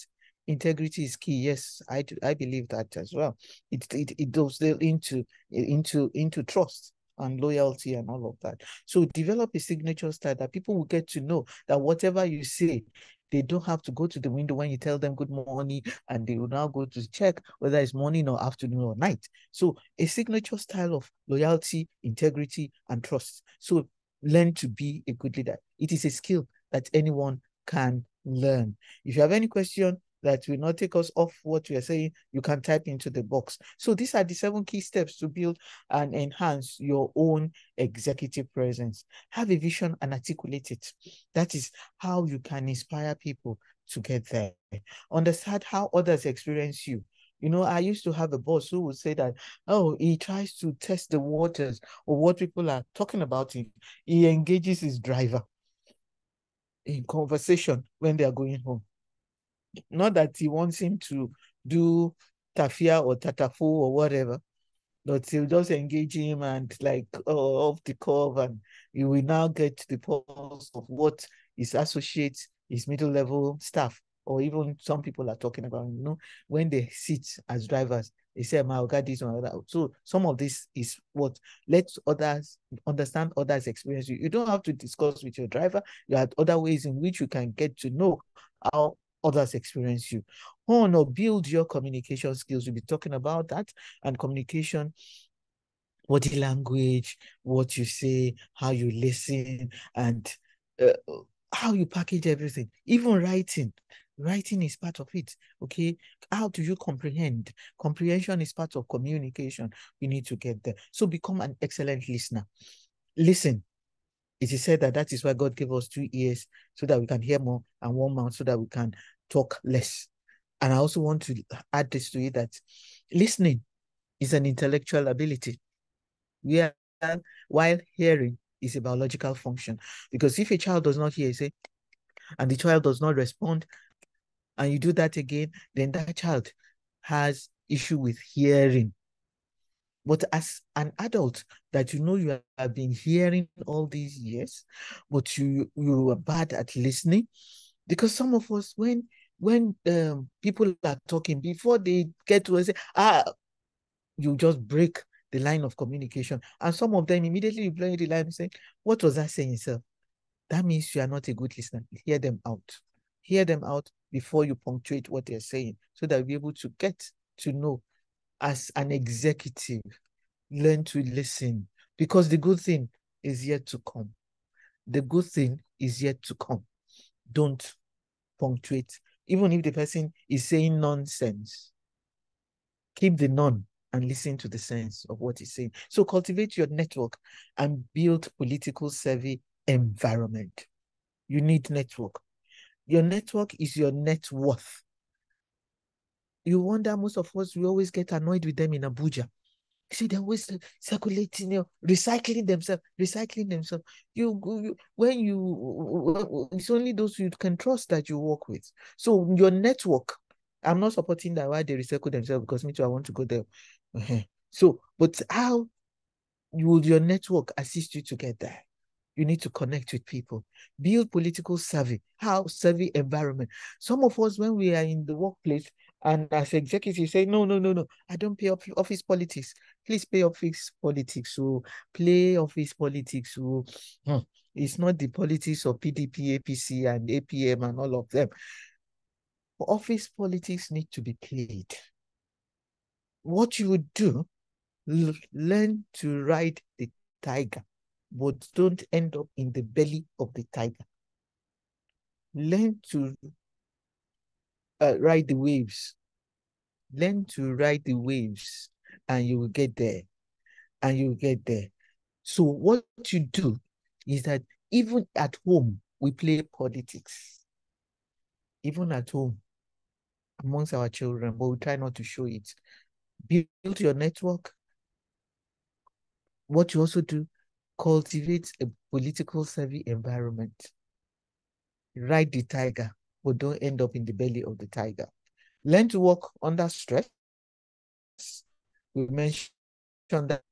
integrity is key. Yes, I do, I believe that as well. It it it goes into into into trust and loyalty and all of that. So develop a signature style that people will get to know that whatever you say, they don't have to go to the window when you tell them good morning and they will now go to check whether it's morning or afternoon or night. So a signature style of loyalty, integrity, and trust. So learn to be a good leader. It is a skill that anyone can learn. If you have any question, that will not take us off what we are saying, you can type into the box. So these are the seven key steps to build and enhance your own executive presence. Have a vision and articulate it. That is how you can inspire people to get there. Understand how others experience you. You know, I used to have a boss who would say that, oh, he tries to test the waters or what people are talking about him. He engages his driver in conversation when they are going home not that he wants him to do tafia or tatafu or whatever, but he'll just engage him and like oh, off the curve, and you will now get to the pulse of what his associates, his middle level staff, or even some people are talking about, you know, when they sit as drivers, they say, my God, this one, that. So some of this is what let others understand others' experience. You don't have to discuss with your driver. You have other ways in which you can get to know how others experience you. Oh no, build your communication skills. We'll be talking about that and communication, body language, what you say, how you listen, and uh, how you package everything. Even writing. Writing is part of it. Okay. How do you comprehend? Comprehension is part of communication. We need to get there. So become an excellent listener. Listen, it is said that that is why God gave us two ears so that we can hear more and one mouth so that we can talk less. And I also want to add this to it that listening is an intellectual ability. Yeah, while hearing is a biological function. Because if a child does not hear, say, and the child does not respond, and you do that again, then that child has issue with hearing. But as an adult that you know you have been hearing all these years, but you you are bad at listening, because some of us, when when um, people are talking, before they get to say, ah, you just break the line of communication. And some of them immediately reply the line and say, What was I saying, sir? That means you are not a good listener. Hear them out. Hear them out before you punctuate what they're saying so that you'll be able to get to know as an executive, learn to listen because the good thing is yet to come. The good thing is yet to come don't punctuate, even if the person is saying nonsense. Keep the non and listen to the sense of what he's saying. So cultivate your network and build political savvy environment. You need network. Your network is your net worth. You wonder most of us, we always get annoyed with them in Abuja see they're always circulating, you know, recycling themselves, recycling themselves. You, you when you it's only those you can trust that you work with. So your network, I'm not supporting that why they recycle themselves because me too, I want to go there. Uh-huh. So, but how would your network assist you to get there? You need to connect with people. Build political survey. How survey environment. Some of us, when we are in the workplace and as executives say, no, no, no, no, I don't pay office politics. Please pay office politics. So play office politics. So hmm, it's not the politics of PDP, APC, and APM and all of them. Office politics need to be played. What you would do, learn to ride the tiger but don't end up in the belly of the tiger. Learn to uh, ride the waves. Learn to ride the waves, and you will get there. And you will get there. So, what you do is that even at home, we play politics. Even at home, amongst our children, but we try not to show it. Build your network. What you also do cultivate a political savvy environment. Ride the tiger, but don't end up in the belly of the tiger. Learn to work under stress. We mentioned that.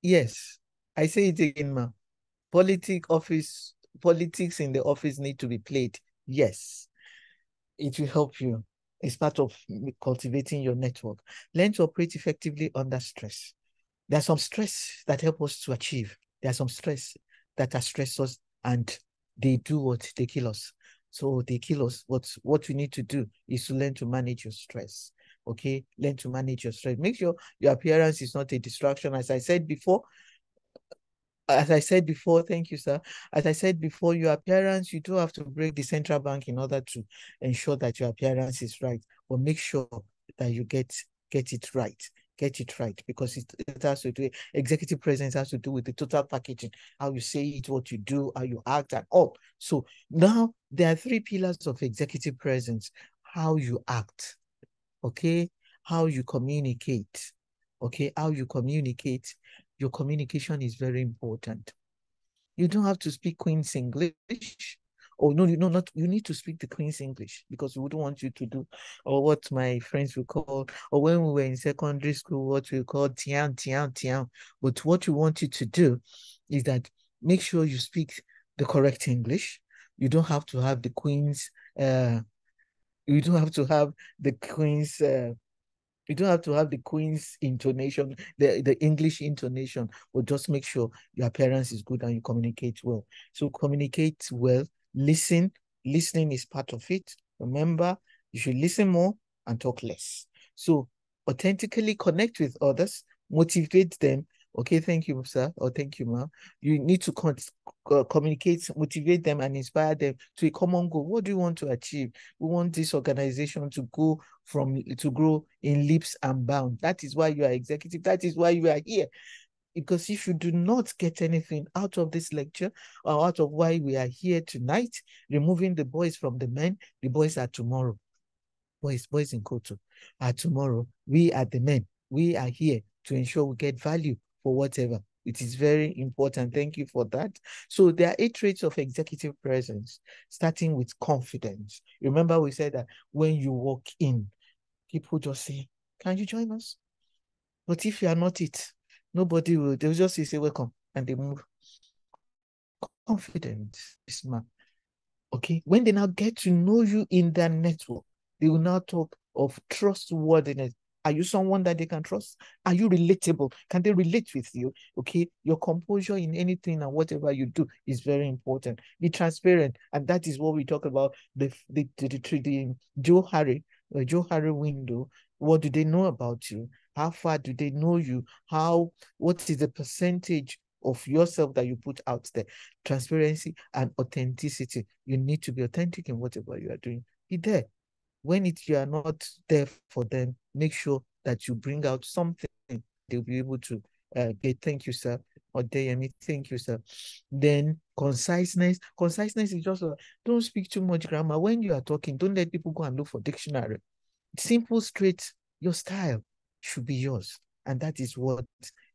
Yes, I say it again, ma. Politic office, politics in the office need to be played. Yes, it will help you. It's part of cultivating your network. Learn to operate effectively under stress. There's some stress that help us to achieve. There's some stress that are stressors and they do what they kill us. So they kill us. What what we need to do is to learn to manage your stress. Okay, learn to manage your stress. Make sure your appearance is not a distraction. As I said before, as I said before, thank you, sir. As I said before, your appearance, you do have to break the central bank in order to ensure that your appearance is right. But make sure that you get get it right get it right because it, it has to do executive presence has to do with the total packaging how you say it what you do how you act and all. So now there are three pillars of executive presence how you act okay? How you communicate okay? How you communicate. Your communication is very important. You don't have to speak queen's english oh no you know not you need to speak the queen's english because we wouldn't want you to do or what my friends would call or when we were in secondary school what we call tian tian tian but what we want you to do is that make sure you speak the correct english you don't have to have the queen's uh you don't have to have the queen's uh, you don't have to have the queen's intonation, the, the English intonation, but just make sure your appearance is good and you communicate well. So communicate well Listen, listening is part of it. Remember, you should listen more and talk less. So authentically connect with others, motivate them. Okay, thank you, sir, or thank you, ma. You need to con uh, communicate, motivate them, and inspire them to a common goal. What do you want to achieve? We want this organization to go from to grow in leaps and bounds. That is why you are executive. That is why you are here. Because if you do not get anything out of this lecture or out of why we are here tonight, removing the boys from the men, the boys are tomorrow. Boys, boys in Koto are tomorrow. We are the men. We are here to ensure we get value for whatever. It is very important. Thank you for that. So there are eight traits of executive presence, starting with confidence. Remember, we said that when you walk in, people just say, Can you join us? But if you are not it, Nobody will, they'll just say welcome and they move. Confident is man. Okay. When they now get to know you in their network, they will now talk of trustworthiness. Are you someone that they can trust? Are you relatable? Can they relate with you? Okay. Your composure in anything and whatever you do is very important. Be transparent. And that is what we talk about the the the, the, the Johari, the Johari window. What do they know about you? How far do they know you? How, what is the percentage of yourself that you put out there? Transparency and authenticity. You need to be authentic in whatever you are doing. Be there. When it you are not there for them, make sure that you bring out something they'll be able to uh, get. Thank you, sir. Or me. thank you, sir. Then conciseness. Conciseness is just uh, don't speak too much grammar. When you are talking, don't let people go and look for dictionary. Simple, straight, your style should be yours. And that is what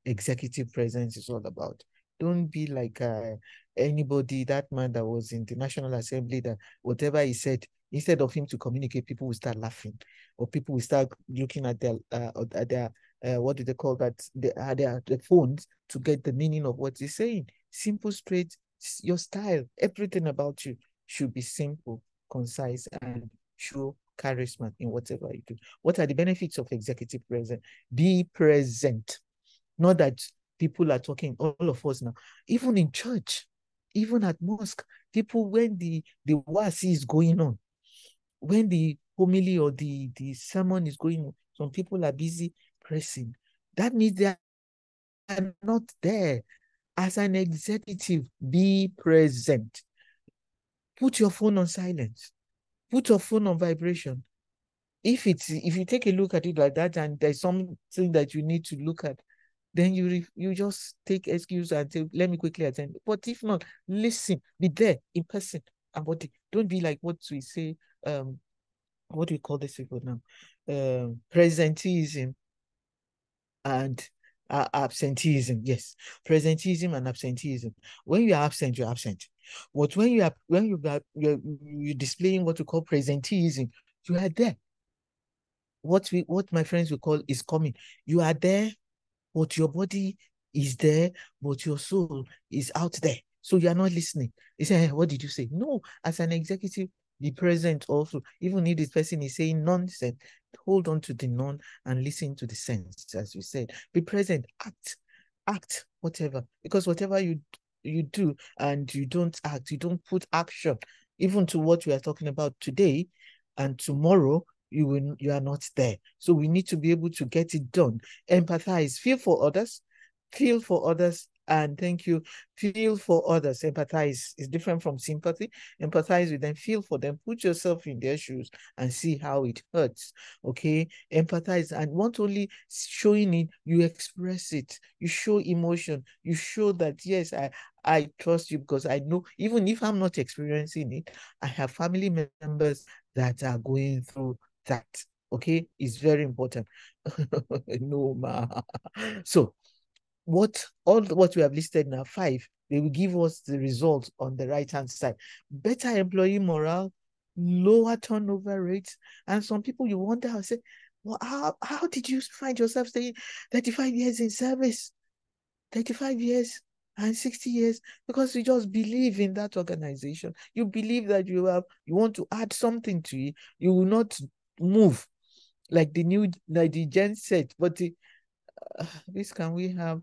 executive presence is all about. Don't be like uh, anybody, that man that was in the National Assembly, that whatever he said, instead of him to communicate, people will start laughing, or people will start looking at their uh, at their uh, what do they call that? The, uh, the, the phones to get the meaning of what he's saying. Simple, straight, your style, everything about you should be simple, concise, and show charisma in whatever you do. What are the benefits of executive presence? Be present. Not that people are talking, all of us now, even in church, even at mosque, people, when the, the wasi is going on, when the homily or the, the sermon is going on, some people are busy pressing. That means they are not there. As an executive, be present. Put your phone on silence. Put your phone on vibration. If it's if you take a look at it like that and there's something that you need to look at, then you you just take excuse and say, let me quickly attend. But if not, listen, be there in person and body. Don't be like what we say, um, what do we call this people now? Um, presenteeism and uh, absenteeism. Yes, presenteeism and absenteeism. When you are absent, you're absent. But when you are when you are you're, you're displaying what we call presenteeism, you are there. What we what my friends will call is coming. You are there, but your body is there, but your soul is out there. So you are not listening. You say, hey, what did you say? No, as an executive, be present also. Even if this person is saying nonsense, hold on to the non and listen to the sense, as we said. Be present, act, act, whatever. Because whatever you you do and you don't act, you don't put action, even to what we are talking about today and tomorrow, you will you are not there. So we need to be able to get it done. Empathize, feel for others, feel for others, and thank you. Feel for others. Empathize is different from sympathy. Empathize with them, feel for them, put yourself in their shoes and see how it hurts. Okay. Empathize and not only showing it, you express it. You show emotion. You show that yes, I I trust you because I know even if I'm not experiencing it, I have family members that are going through that. Okay, it's very important. no ma. So what all what we have listed now, five, they will give us the results on the right-hand side. Better employee morale, lower turnover rates. And some people you wonder, I say, well, how, how did you find yourself staying 35 years in service? 35 years and 60 years because you just believe in that organization. You believe that you have you want to add something to it. You will not move like the new like the gen said. But the, uh, this can we have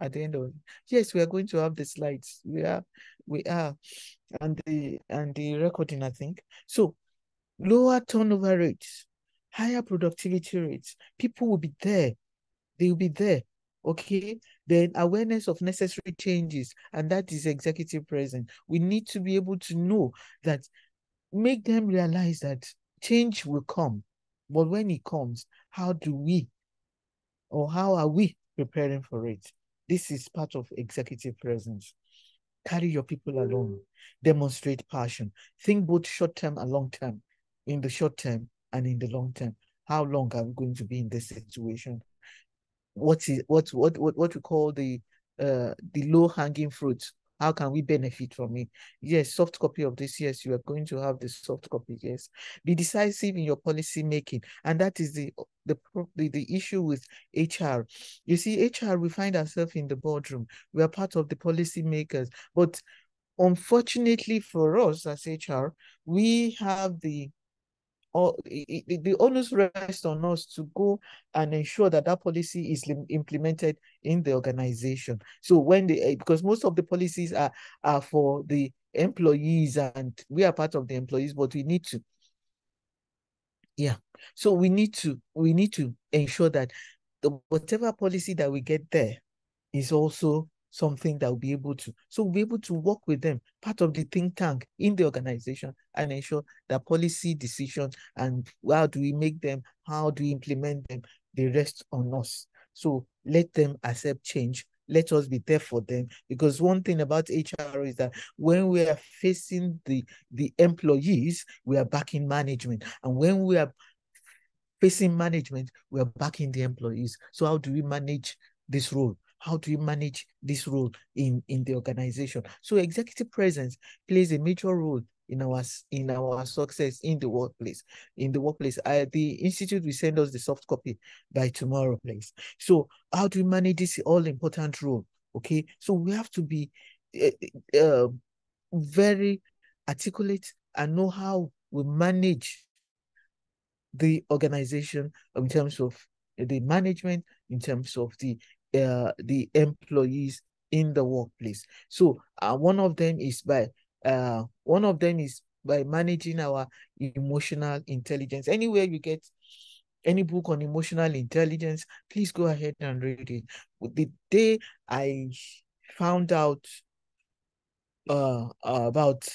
at the end of it. Yes, we are going to have the slides. We are, we are, and the and the recording, I think. So lower turnover rates, higher productivity rates. People will be there. They will be there. Okay. Then awareness of necessary changes, and that is executive present. We need to be able to know that, make them realize that change will come. But when it comes, how do we or how are we preparing for it? This is part of executive presence. Carry your people along. Demonstrate passion. Think both short term and long term. In the short term and in the long term. How long are we going to be in this situation? What is what what what, what we call the uh the low hanging fruit how can we benefit from it? Yes, soft copy of this. Yes, you are going to have the soft copy. Yes, be decisive in your policy making, and that is the the the, the issue with HR. You see, HR, we find ourselves in the boardroom. We are part of the policy makers, but unfortunately for us as HR, we have the or the onus rests on us to go and ensure that that policy is implemented in the organization. So when the eh, because most of the policies are are for the employees and we are part of the employees, but we need to yeah. So we need to we need to ensure that the whatever policy that we get there is also something that will be able to. So we'll be able to work with them, part of the think tank in the organization, and ensure that policy decisions and how do we make them, how do we implement them, they rest on us. So let them accept change. Let us be there for them. Because one thing about HR is that when we are facing the, the employees, we are backing management. And when we are facing management, we are backing the employees. So how do we manage this role? How do you manage this role in, in the organization? So executive presence plays a major role in our in our success in the workplace. In the workplace, I, the institute will send us the soft copy by tomorrow, please. So how do we manage this all important role? Okay, so we have to be uh, very articulate and know how we manage the organization in terms of the management, in terms of the uh, the employees in the workplace. So uh, one of them is by uh, one of them is by managing our emotional intelligence. Anywhere you get any book on emotional intelligence, please go ahead and read it. The day I found out uh, about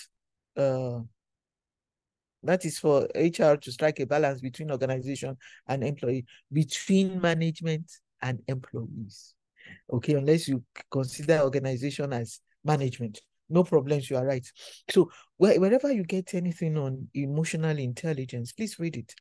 uh, that is for HR to strike a balance between organization and employee, between management and employees. Okay, unless you consider organization as management. No problems, you are right. So wherever you get anything on emotional intelligence, please read it.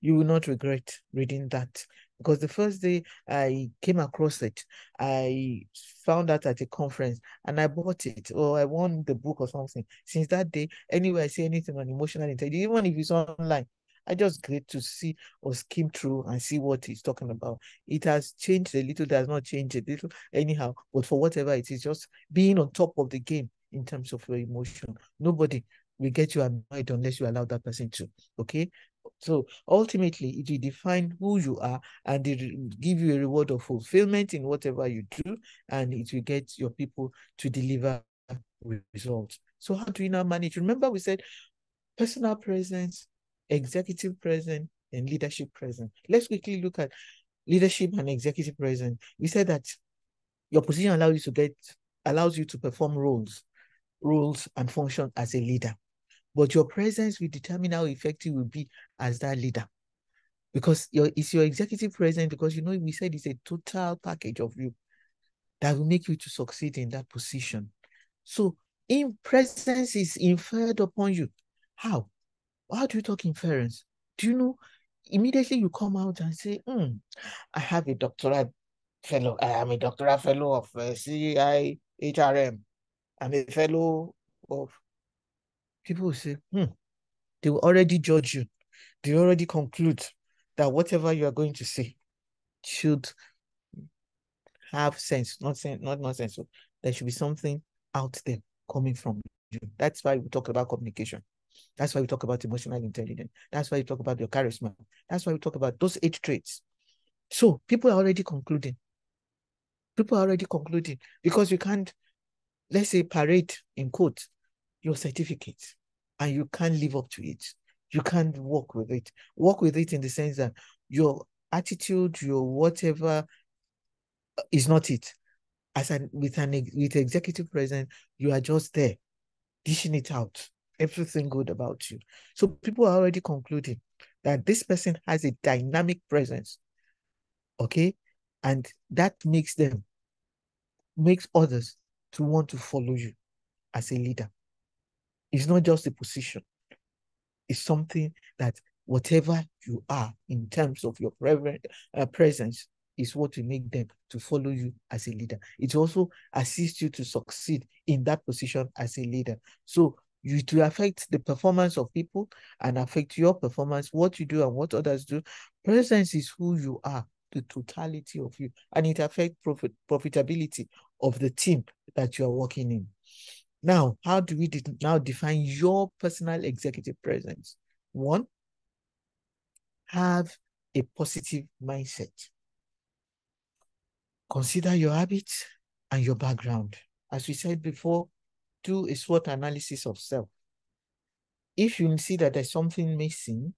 You will not regret reading that because the first day I came across it, I found that at a conference and I bought it or I won the book or something. Since that day, anywhere I see anything on emotional intelligence, even if it's online, I just get to see or skim through and see what he's talking about. It has changed a little, does not change a little anyhow, but for whatever it is, just being on top of the game in terms of your emotion. Nobody will get you annoyed unless you allow that person to. Okay. So ultimately, it will define who you are and it will give you a reward of fulfillment in whatever you do, and it will get your people to deliver results. So, how do we now manage? Remember, we said personal presence, executive presence, and leadership presence. Let's quickly look at leadership and executive presence. We said that your position allows you to get allows you to perform roles, roles and function as a leader. But your presence will determine how effective you will be as that leader. Because your it's your executive presence, because you know we said it's a total package of you that will make you to succeed in that position. So in presence is inferred upon you. How? How do you talk inference? Do you know immediately you come out and say, mm, I have a doctorate fellow, I am a doctoral fellow of uh, CIHRM. I'm a fellow of people say, hmm, they will already judge you. They already conclude that whatever you are going to say should have sense, not sense, not nonsense. So there should be something out there coming from you. That's why we talk about communication. That's why we talk about emotional intelligence. That's why we talk about your charisma. That's why we talk about those eight traits. So people are already concluding. People are already concluding because you can't, let's say, parade in quotes your certificate and you can't live up to it. You can't work with it. Work with it in the sense that your attitude, your whatever uh, is not it. As an with an with executive presence, you are just there, dishing it out, everything good about you. So people are already concluding that this person has a dynamic presence. Okay. And that makes them makes others to want to follow you as a leader. It's not just a position. It's something that whatever you are in terms of your uh, presence is what will make them to follow you as a leader. It also assists you to succeed in that position as a leader. So you to affect the performance of people and affect your performance, what you do and what others do. Presence is who you are, the totality of you, and it affects profit profitability of the team that you are working in. Now, how do we de now define your personal executive presence? One, have a positive mindset. Consider your habits and your background. As we said before, do a SWOT analysis of self. If you see that there's something missing,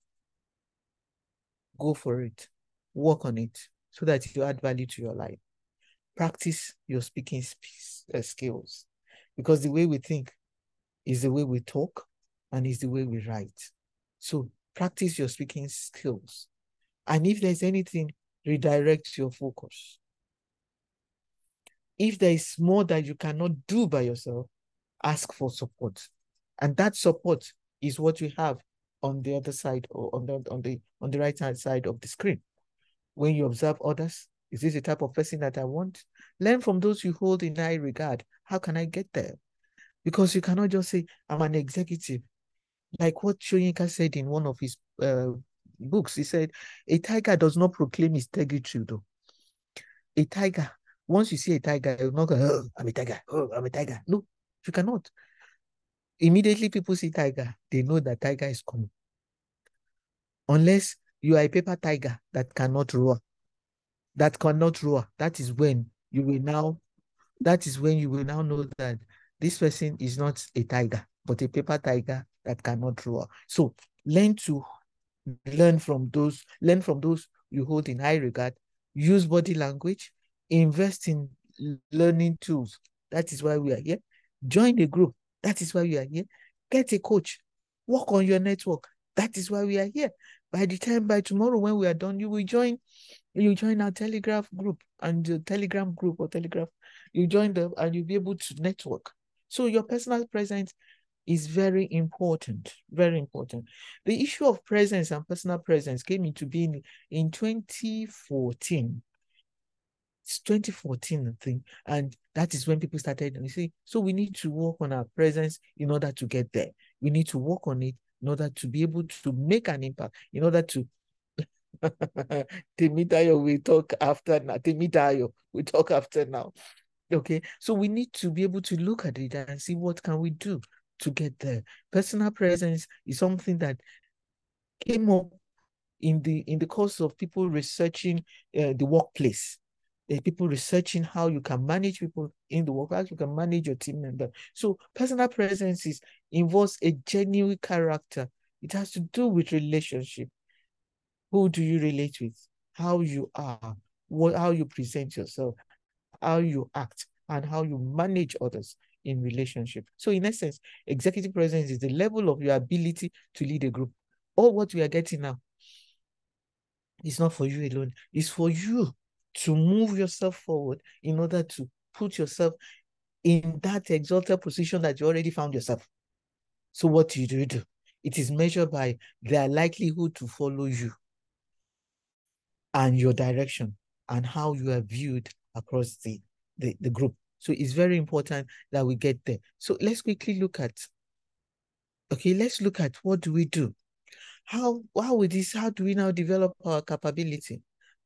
go for it. Work on it so that you add value to your life. Practice your speaking uh, skills because the way we think is the way we talk and is the way we write. So practice your speaking skills. And if there's anything, redirect your focus. If there is more that you cannot do by yourself, ask for support. And that support is what you have on the other side or on the on the on the right hand side of the screen. When you observe others, is this the type of person that I want? Learn from those you hold in high regard. How can I get there? Because you cannot just say, I'm an executive. Like what Soyinka said in one of his uh, books, he said, a tiger does not proclaim his territory though. A tiger, once you see a tiger, you're not going, oh, I'm a tiger, oh, I'm a tiger. No, you cannot. Immediately people see tiger, they know that tiger is coming. Unless you are a paper tiger that cannot roar. That cannot roar. That is when you will now, that is when you will now know that this person is not a tiger, but a paper tiger that cannot roar. So learn to learn from those, learn from those you hold in high regard, use body language, invest in learning tools. That is why we are here. Join a group. That is why we are here. Get a coach. Work on your network. That is why we are here. By the time by tomorrow when we are done, you will join you join our telegraph group and the telegram group or telegraph. You join them and you'll be able to network. So your personal presence is very important, very important. The issue of presence and personal presence came into being in 2014. It's 2014, I think, and that is when people started. You see, so we need to work on our presence in order to get there. We need to work on it in order to be able to make an impact, in order to Temitayo, we talk after now. Temitayo, we talk after now. Okay, so we need to be able to look at it and see what can we do to get there. Personal presence is something that came up in the in the course of people researching uh, the workplace. People researching how you can manage people in the work, how you can manage your team member. So personal presence is involves a genuine character. It has to do with relationship. Who do you relate with? How you are, what how you present yourself, how you act, and how you manage others in relationship. So in essence, executive presence is the level of your ability to lead a group. All what we are getting now is not for you alone. It's for you to move yourself forward in order to put yourself in that exalted position that you already found yourself. So what do you do? It is measured by their likelihood to follow you and your direction and how you are viewed across the, the, the group. So it's very important that we get there. So let's quickly look at, okay, let's look at what do we do? How, how with this, how do we now develop our capability?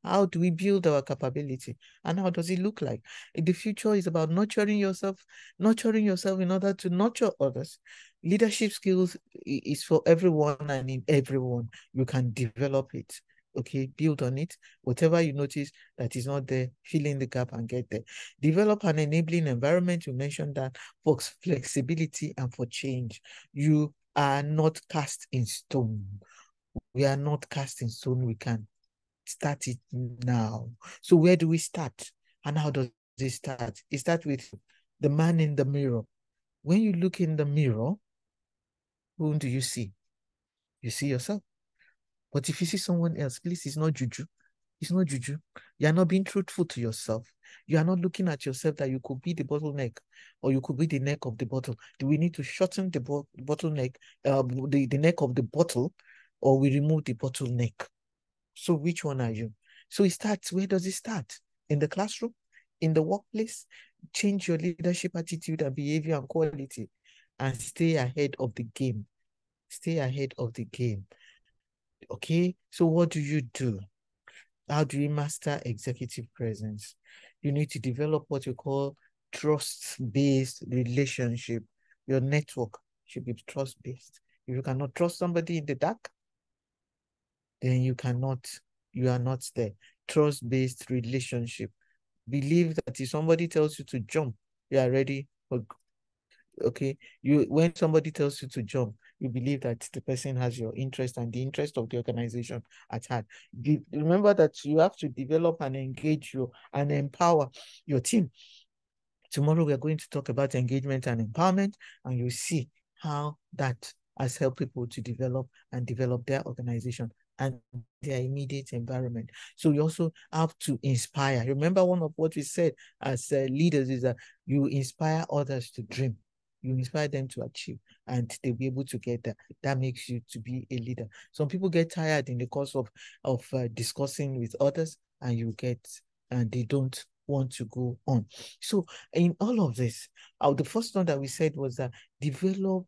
How do we build our capability? And how does it look like? The future is about nurturing yourself, nurturing yourself in order to nurture others. Leadership skills is for everyone and in everyone. You can develop it okay build on it whatever you notice that is not there fill in the gap and get there develop an enabling environment you mentioned that for flexibility and for change you are not cast in stone we are not cast in stone we can start it now so where do we start and how does it start it starts with the man in the mirror when you look in the mirror whom do you see you see yourself but if you see someone else, please, it's not juju. It's not juju. You are not being truthful to yourself. You are not looking at yourself that you could be the bottleneck or you could be the neck of the bottle. Do we need to shorten the bo bottleneck, uh, the, the neck of the bottle, or we remove the bottleneck? So which one are you? So it starts, where does it start? In the classroom? In the workplace? Change your leadership attitude and behavior and quality and stay ahead of the game. Stay ahead of the game. Okay, so what do you do? How do you master executive presence? You need to develop what you call trust-based relationship. Your network should be trust-based. If you cannot trust somebody in the dark, then you cannot, you are not there. Trust-based relationship. Believe that if somebody tells you to jump, you are ready. Okay, you when somebody tells you to jump, you believe that the person has your interest and the interest of the organization at heart. remember that you have to develop and engage your and empower your team. Tomorrow we are going to talk about engagement and empowerment, and you see how that has helped people to develop and develop their organization and their immediate environment. So you also have to inspire. Remember, one of what we said as uh, leaders is that you inspire others to dream you inspire them to achieve and they'll be able to get that that makes you to be a leader some people get tired in the course of of uh, discussing with others and you get and they don't want to go on so in all of this uh, the first one that we said was that develop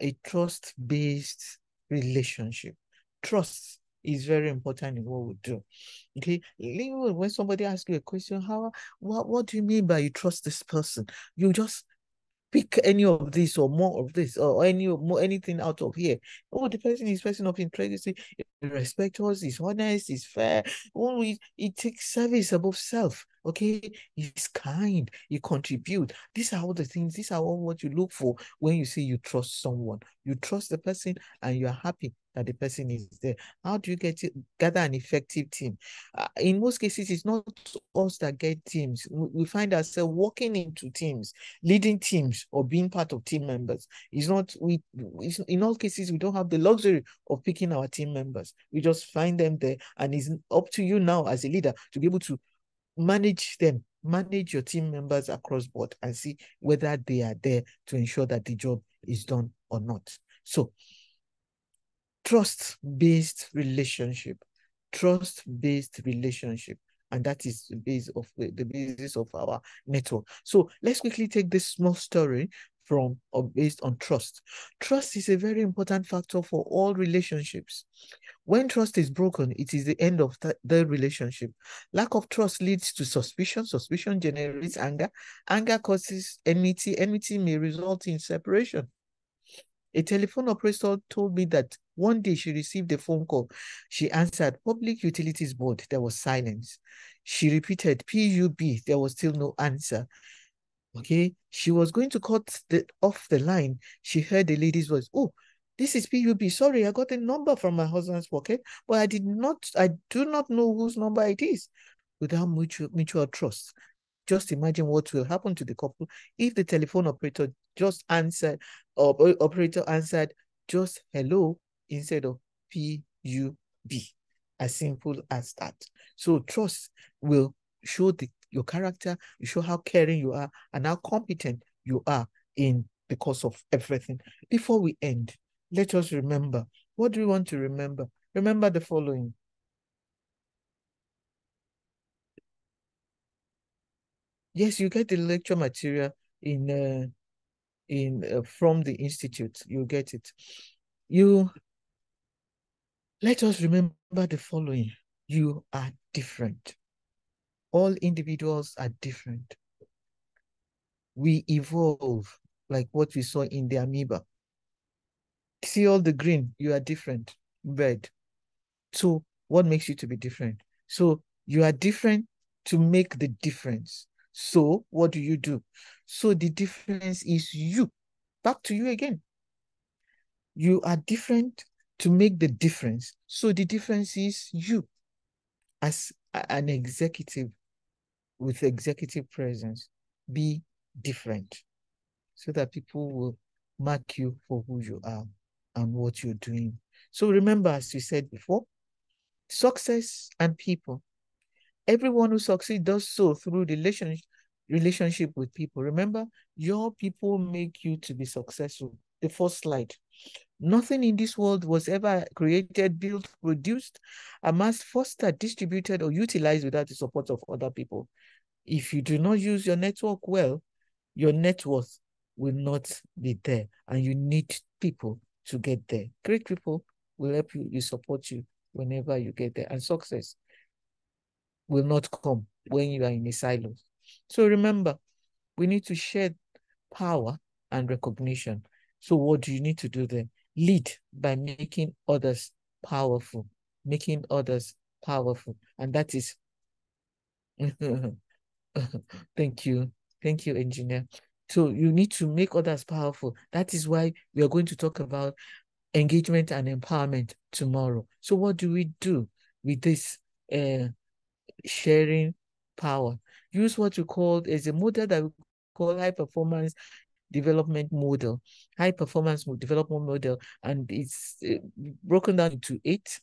a trust-based relationship. Trust is very important in what we do. Okay, when somebody asks you a question, how what what do you mean by you trust this person? You just pick any of this or more of this or any more anything out of here. Oh, the person is person of integrity, respect us, is honest, is fair. Oh, it, it takes service above self. Okay, he's kind, he contribute. These are all the things, these are all what you look for when you say you trust someone. You trust the person and you are happy that the person is there. How do you get gather an effective team? Uh, in most cases, it's not us that get teams. We, we find ourselves walking into teams, leading teams, or being part of team members. It's not we. It's, in all cases, we don't have the luxury of picking our team members. We just find them there, and it's up to you now as a leader to be able to manage them, manage your team members across board and see whether they are there to ensure that the job is done or not. So trust-based relationship, trust-based relationship. And that is the base of eh, the basis of our network. So let's quickly take this small story from or based on trust. Trust is a very important factor for all relationships. When trust is broken, it is the end of the relationship. Lack of trust leads to suspicion. Suspicion generates anger. Anger causes enmity. Enmity may result in separation. A telephone operator told me that one day she received a phone call. She answered Public Utilities Board. There was silence. She repeated PUB. There was still no answer. Okay. She was going to cut the off the line. She heard the lady's voice. Oh, this is PUB. Sorry, I got a number from my husband's pocket, but I did not, I do not know whose number it is. Without mutual, mutual trust. Just imagine what will happen to the couple if the telephone operator just answered, or operator answered just hello instead of PUB. As simple as that. So trust will show the, your character, you show how caring you are and how competent you are in the course of everything. Before we end, let us remember. What do we want to remember? Remember the following. Yes, you get the lecture material in uh, in uh, from the institute. You get it. You let us remember the following. You are different. All individuals are different. We evolve like what we saw in the amoeba see all the green, you are different. Red. So what makes you to be different? So you are different to make the difference. So what do you do? So the difference is you. Back to you again. You are different to make the difference. So the difference is you. As an executive with executive presence, be different so that people will mark you for who you are and what you're doing. So remember, as we said before, success and people. Everyone who succeeds does so through relationship relationship with people. Remember, your people make you to be successful. The first slide. Nothing in this world was ever created, built, produced, amassed, fostered, distributed, or utilized without the support of other people. If you do not use your network well, your net worth will not be there. And you need people to get there. Great people will help you, you support you whenever you get there. And success will not come when you are in a silo. So remember, we need to share power and recognition. So what do you need to do then? Lead by making others powerful, making others powerful. And that is, thank you. Thank you, engineer. So you need to make others powerful. That is why we are going to talk about engagement and empowerment tomorrow. So what do we do with this uh, sharing power? Use what you call is a model that we call high performance development model, high performance development model, and it's uh, broken down into eight.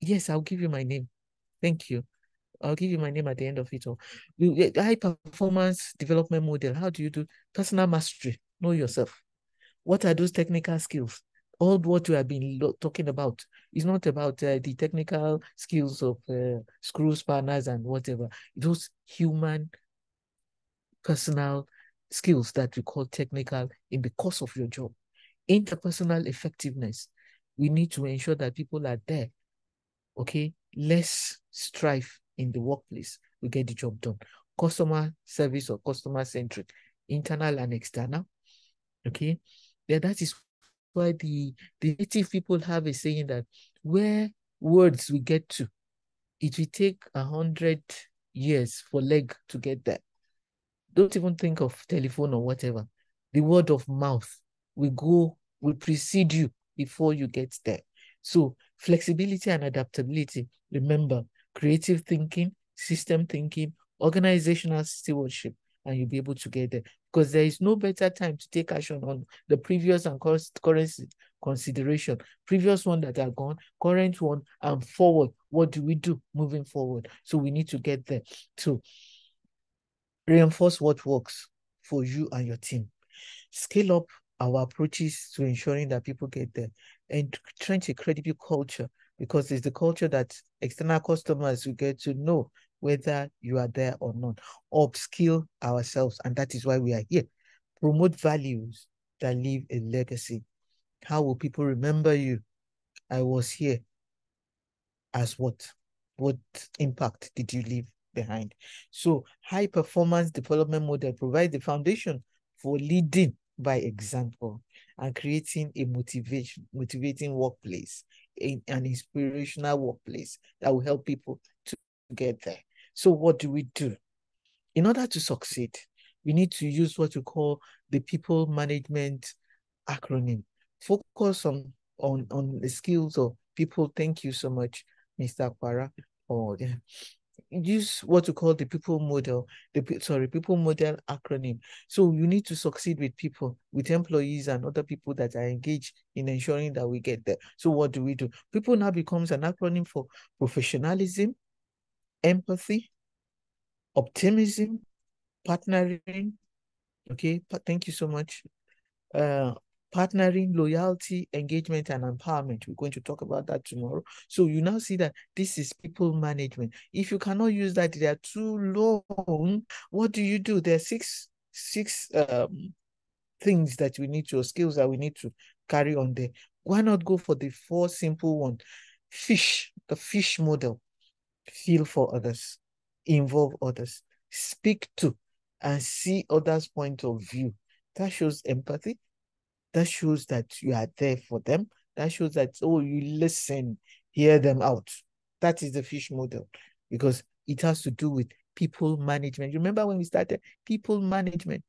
Yes, I'll give you my name. Thank you. I'll give you my name at the end of it all. High performance development model. How do you do personal mastery? Know yourself. What are those technical skills? All what we have been talking about is not about uh, the technical skills of uh, screw spanners and whatever. Those human, personal skills that we call technical in the course of your job. Interpersonal effectiveness. We need to ensure that people are there. Okay, less strife in the workplace. We get the job done. Customer service or customer centric, internal and external. Okay, yeah, that is why the the native people have a saying that where words we get to, it will take a hundred years for leg to get there. Don't even think of telephone or whatever. The word of mouth will go, will precede you before you get there. So flexibility and adaptability, remember, creative thinking, system thinking, organizational stewardship, and you'll be able to get there. Because there is no better time to take action on the previous and current consideration, previous one that are gone, current one, and forward. What do we do moving forward? So we need to get there to reinforce what works for you and your team. Scale up our approaches to ensuring that people get there and trench a credible culture because it's the culture that external customers will get to know whether you are there or not. Upskill ourselves, and that is why we are here. Promote values that leave a legacy. How will people remember you? I was here. As what? What impact did you leave behind? So, high performance development model provides the foundation for leading by example and creating a motivation, motivating workplace, a, an inspirational workplace that will help people to get there. So what do we do? In order to succeed, we need to use what we call the people management acronym. Focus on on on the skills of people. Thank you so much, Mr. Aquara. Yeah use what we call the people model, the sorry, people model acronym. So you need to succeed with people, with employees and other people that are engaged in ensuring that we get there. So what do we do? People now becomes an acronym for professionalism, empathy, optimism, partnering. Okay, thank you so much. Uh, partnering, loyalty, engagement, and empowerment. We're going to talk about that tomorrow. So you now see that this is people management. If you cannot use that, they are too long. What do you do? There are six six um, things that we need to, skills that we need to carry on there. Why not go for the four simple one? Fish, the fish model. Feel for others, involve others, speak to, and see others' point of view. That shows empathy, that shows that you are there for them. That shows that, oh, you listen, hear them out. That is the fish model because it has to do with people management. Remember when we started? People management.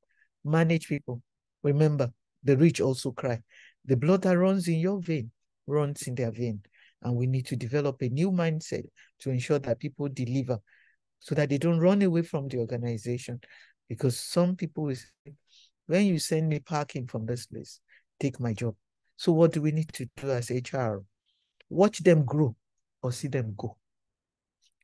Manage people. Remember, the rich also cry. The blood that runs in your vein runs in their vein. And we need to develop a new mindset to ensure that people deliver so that they don't run away from the organization. Because some people will say, when you send me parking from this place, take my job. So what do we need to do as HR? Watch them grow or see them go.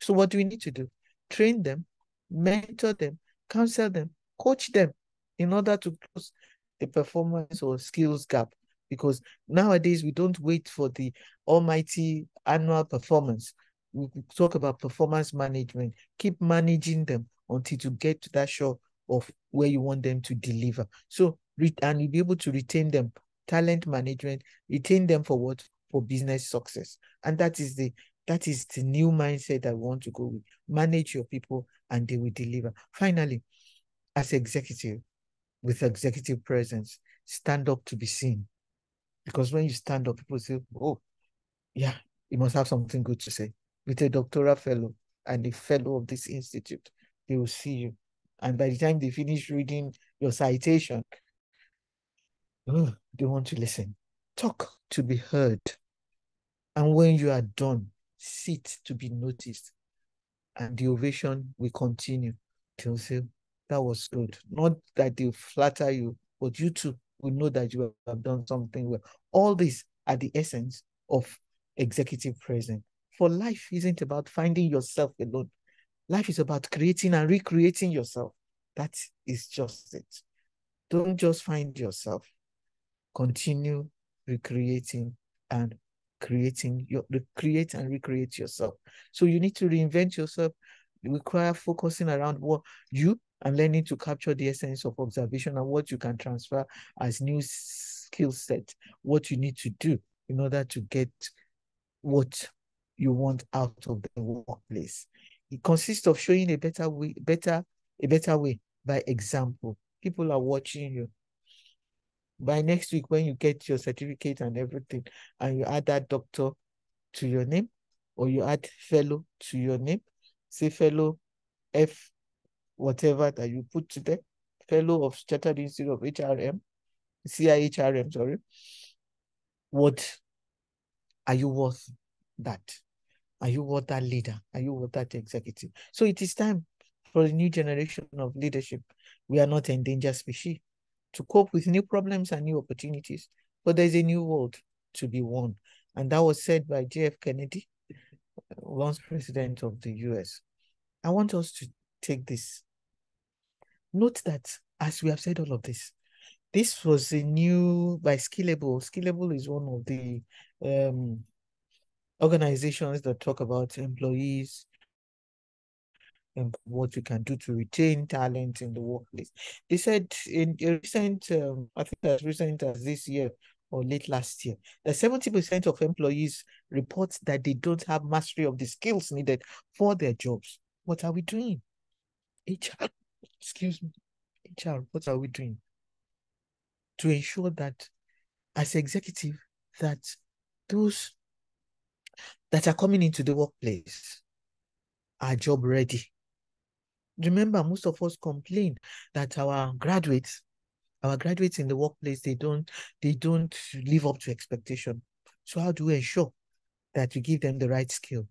So what do we need to do? Train them, mentor them, counsel them, coach them in order to close the performance or skills gap. Because nowadays we don't wait for the almighty annual performance. We talk about performance management. Keep managing them until you get to that show of where you want them to deliver. So and you'll be able to retain them talent management, retain them for what? For business success. And that is the that is the new mindset that we want to go with. Manage your people and they will deliver. Finally, as executive, with executive presence, stand up to be seen. Because when you stand up, people say, oh, yeah, you must have something good to say. With a doctoral fellow and a fellow of this institute, they will see you. And by the time they finish reading your citation, oh, they want to listen. Talk to be heard. And when you are done, sit to be noticed. And the ovation will continue. They'll say, that was good. Not that they flatter you, but you too will know that you have done something well. All this are the essence of executive presence. For life isn't about finding yourself alone. Life is about creating and recreating yourself. That is just it. Don't just find yourself continue recreating and creating your create and recreate yourself. So you need to reinvent yourself. You require focusing around what you and learning to capture the essence of observation and what you can transfer as new skill set, what you need to do in order to get what you want out of the workplace. It consists of showing a better way, better, a better way by example. People are watching you. By next week, when you get your certificate and everything, and you add that doctor to your name, or you add fellow to your name, say fellow F, whatever that you put to there, fellow of Chartered Institute of HRM, CIHRM, sorry. What are you worth that? Are you worth that leader? Are you worth that executive? So it is time for a new generation of leadership. We are not endangered species to cope with new problems and new opportunities, but there's a new world to be won. And that was said by JF Kennedy, once president of the US. I want us to take this. Note that as we have said all of this, this was a new by Skillable. Skillable is one of the um, organizations that talk about employees and what we can do to retain talent in the workplace. They said in a recent, um, I think as recent as this year or late last year, that 70% of employees report that they don't have mastery of the skills needed for their jobs. What are we doing? HR, excuse me, HR, what are we doing? To ensure that as executive, that those that are coming into the workplace are job ready. Remember, most of us complain that our graduates, our graduates in the workplace, they don't, they don't live up to expectation. So how do we ensure that we give them the right skill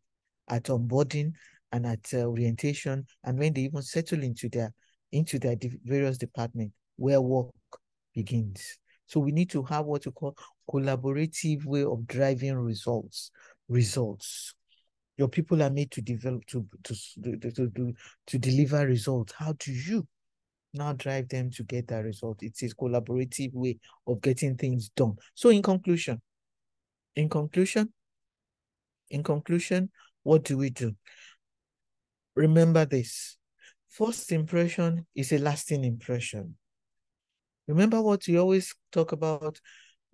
at onboarding and at uh, orientation, and when they even settle into their into their various department where work begins? So we need to have what we call collaborative way of driving results results. Your people are made to develop to to to to, to deliver results. How do you now drive them to get that result? It's a collaborative way of getting things done. So in conclusion, in conclusion, in conclusion, what do we do? Remember this. First impression is a lasting impression. Remember what we always talk about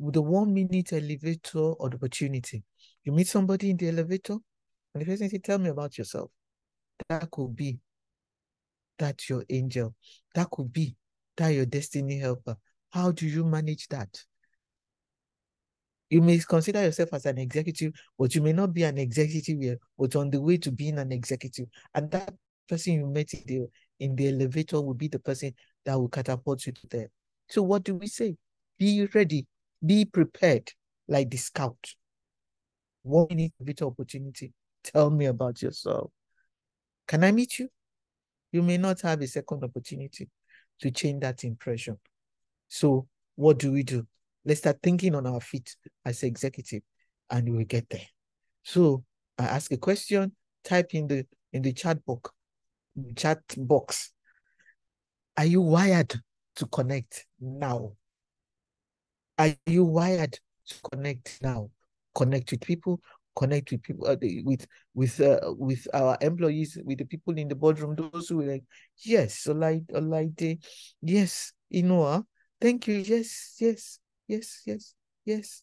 the one minute elevator opportunity. You meet somebody in the elevator, and the person says, Tell me about yourself. That could be that your angel. That could be that your destiny helper. How do you manage that? You may consider yourself as an executive, but you may not be an executive yet, but on the way to being an executive. And that person you met in the, in the elevator will be the person that will catapult you to there. So what do we say? Be ready, be prepared, like the scout one minute of opportunity. Tell me about yourself. Can I meet you? You may not have a second opportunity to change that impression. So what do we do? Let's start thinking on our feet as executive and we'll get there. So I ask a question, type in the in the chat box, chat box. Are you wired to connect now? Are you wired to connect now? connect with people, connect with people uh, with with uh, with our employees, with the people in the boardroom, those who were like, yes, like the yes, Inoa, thank you, yes, yes, yes, yes, yes.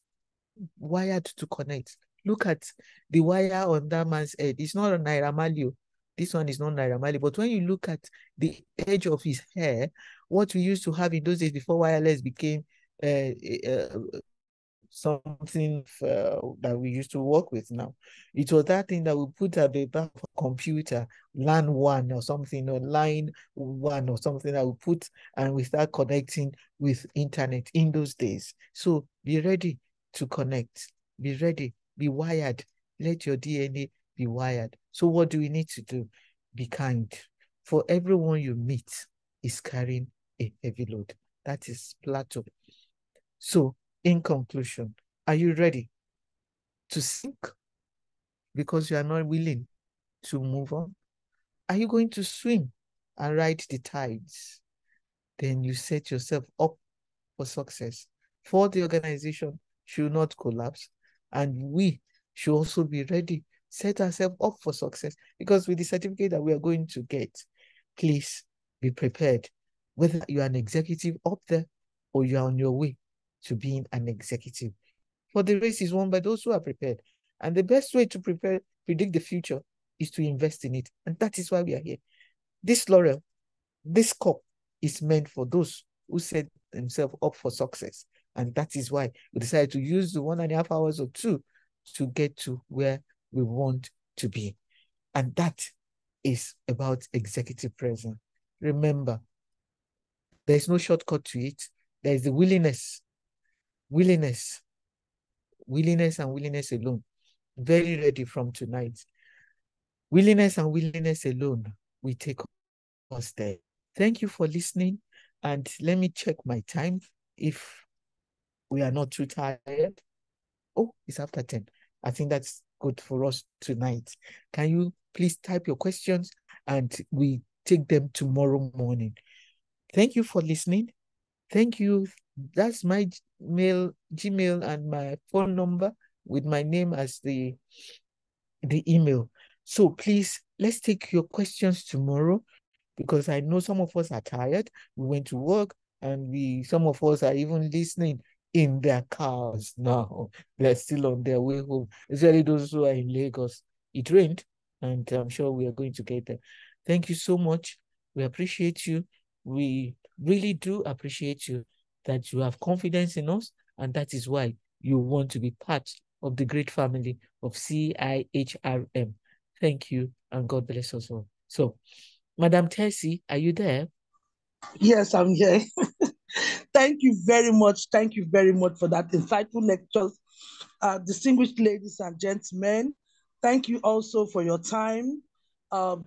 Wired to connect. Look at the wire on that man's head. It's not a Naira Marley. This one is not Naira Marley. But when you look at the edge of his hair, what we used to have in those days before wireless became uh, uh, something uh, that we used to work with now. It was that thing that we put at the back of a computer, LAN one or something, or line one or something that we put and we start connecting with internet in those days. So be ready to connect. Be ready. Be wired. Let your DNA be wired. So what do we need to do? Be kind. For everyone you meet is carrying a heavy load. That is Plato. So in conclusion, are you ready to sink because you are not willing to move on? Are you going to swim and ride the tides? Then you set yourself up for success. For the organization should not collapse. And we should also be ready, set ourselves up for success. Because with the certificate that we are going to get, please be prepared. Whether you are an executive up there or you are on your way to being an executive. For the race is won by those who are prepared. And the best way to prepare, predict the future is to invest in it. And that is why we are here. This laurel, this cup is meant for those who set themselves up for success. And that is why we decided to use the one and a half hours or two to get to where we want to be. And that is about executive presence. Remember, there is no shortcut to it. There is the willingness, willingness, willingness and willingness alone. Very ready from tonight. Willingness and willingness alone we take us there. Thank you for listening. And let me check my time if we are not too tired. Oh, it's after 10. I think that's good for us tonight. Can you please type your questions and we take them tomorrow morning. Thank you for listening. Thank you. That's my mail, Gmail, and my phone number with my name as the the email. So please let's take your questions tomorrow because I know some of us are tired. We went to work and we some of us are even listening in their cars now. They're still on their way home, especially those who are in Lagos. It rained, and I'm sure we are going to get there. Thank you so much. We appreciate you. We really do appreciate you that you have confidence in us, and that is why you want to be part of the great family of CIHRM. Thank you, and God bless us all. So, Madam Tessie, are you there? Yes, I'm here. Thank you very much. Thank you very much for that insightful lecture. Uh, distinguished ladies and gentlemen, thank you also for your time. Um,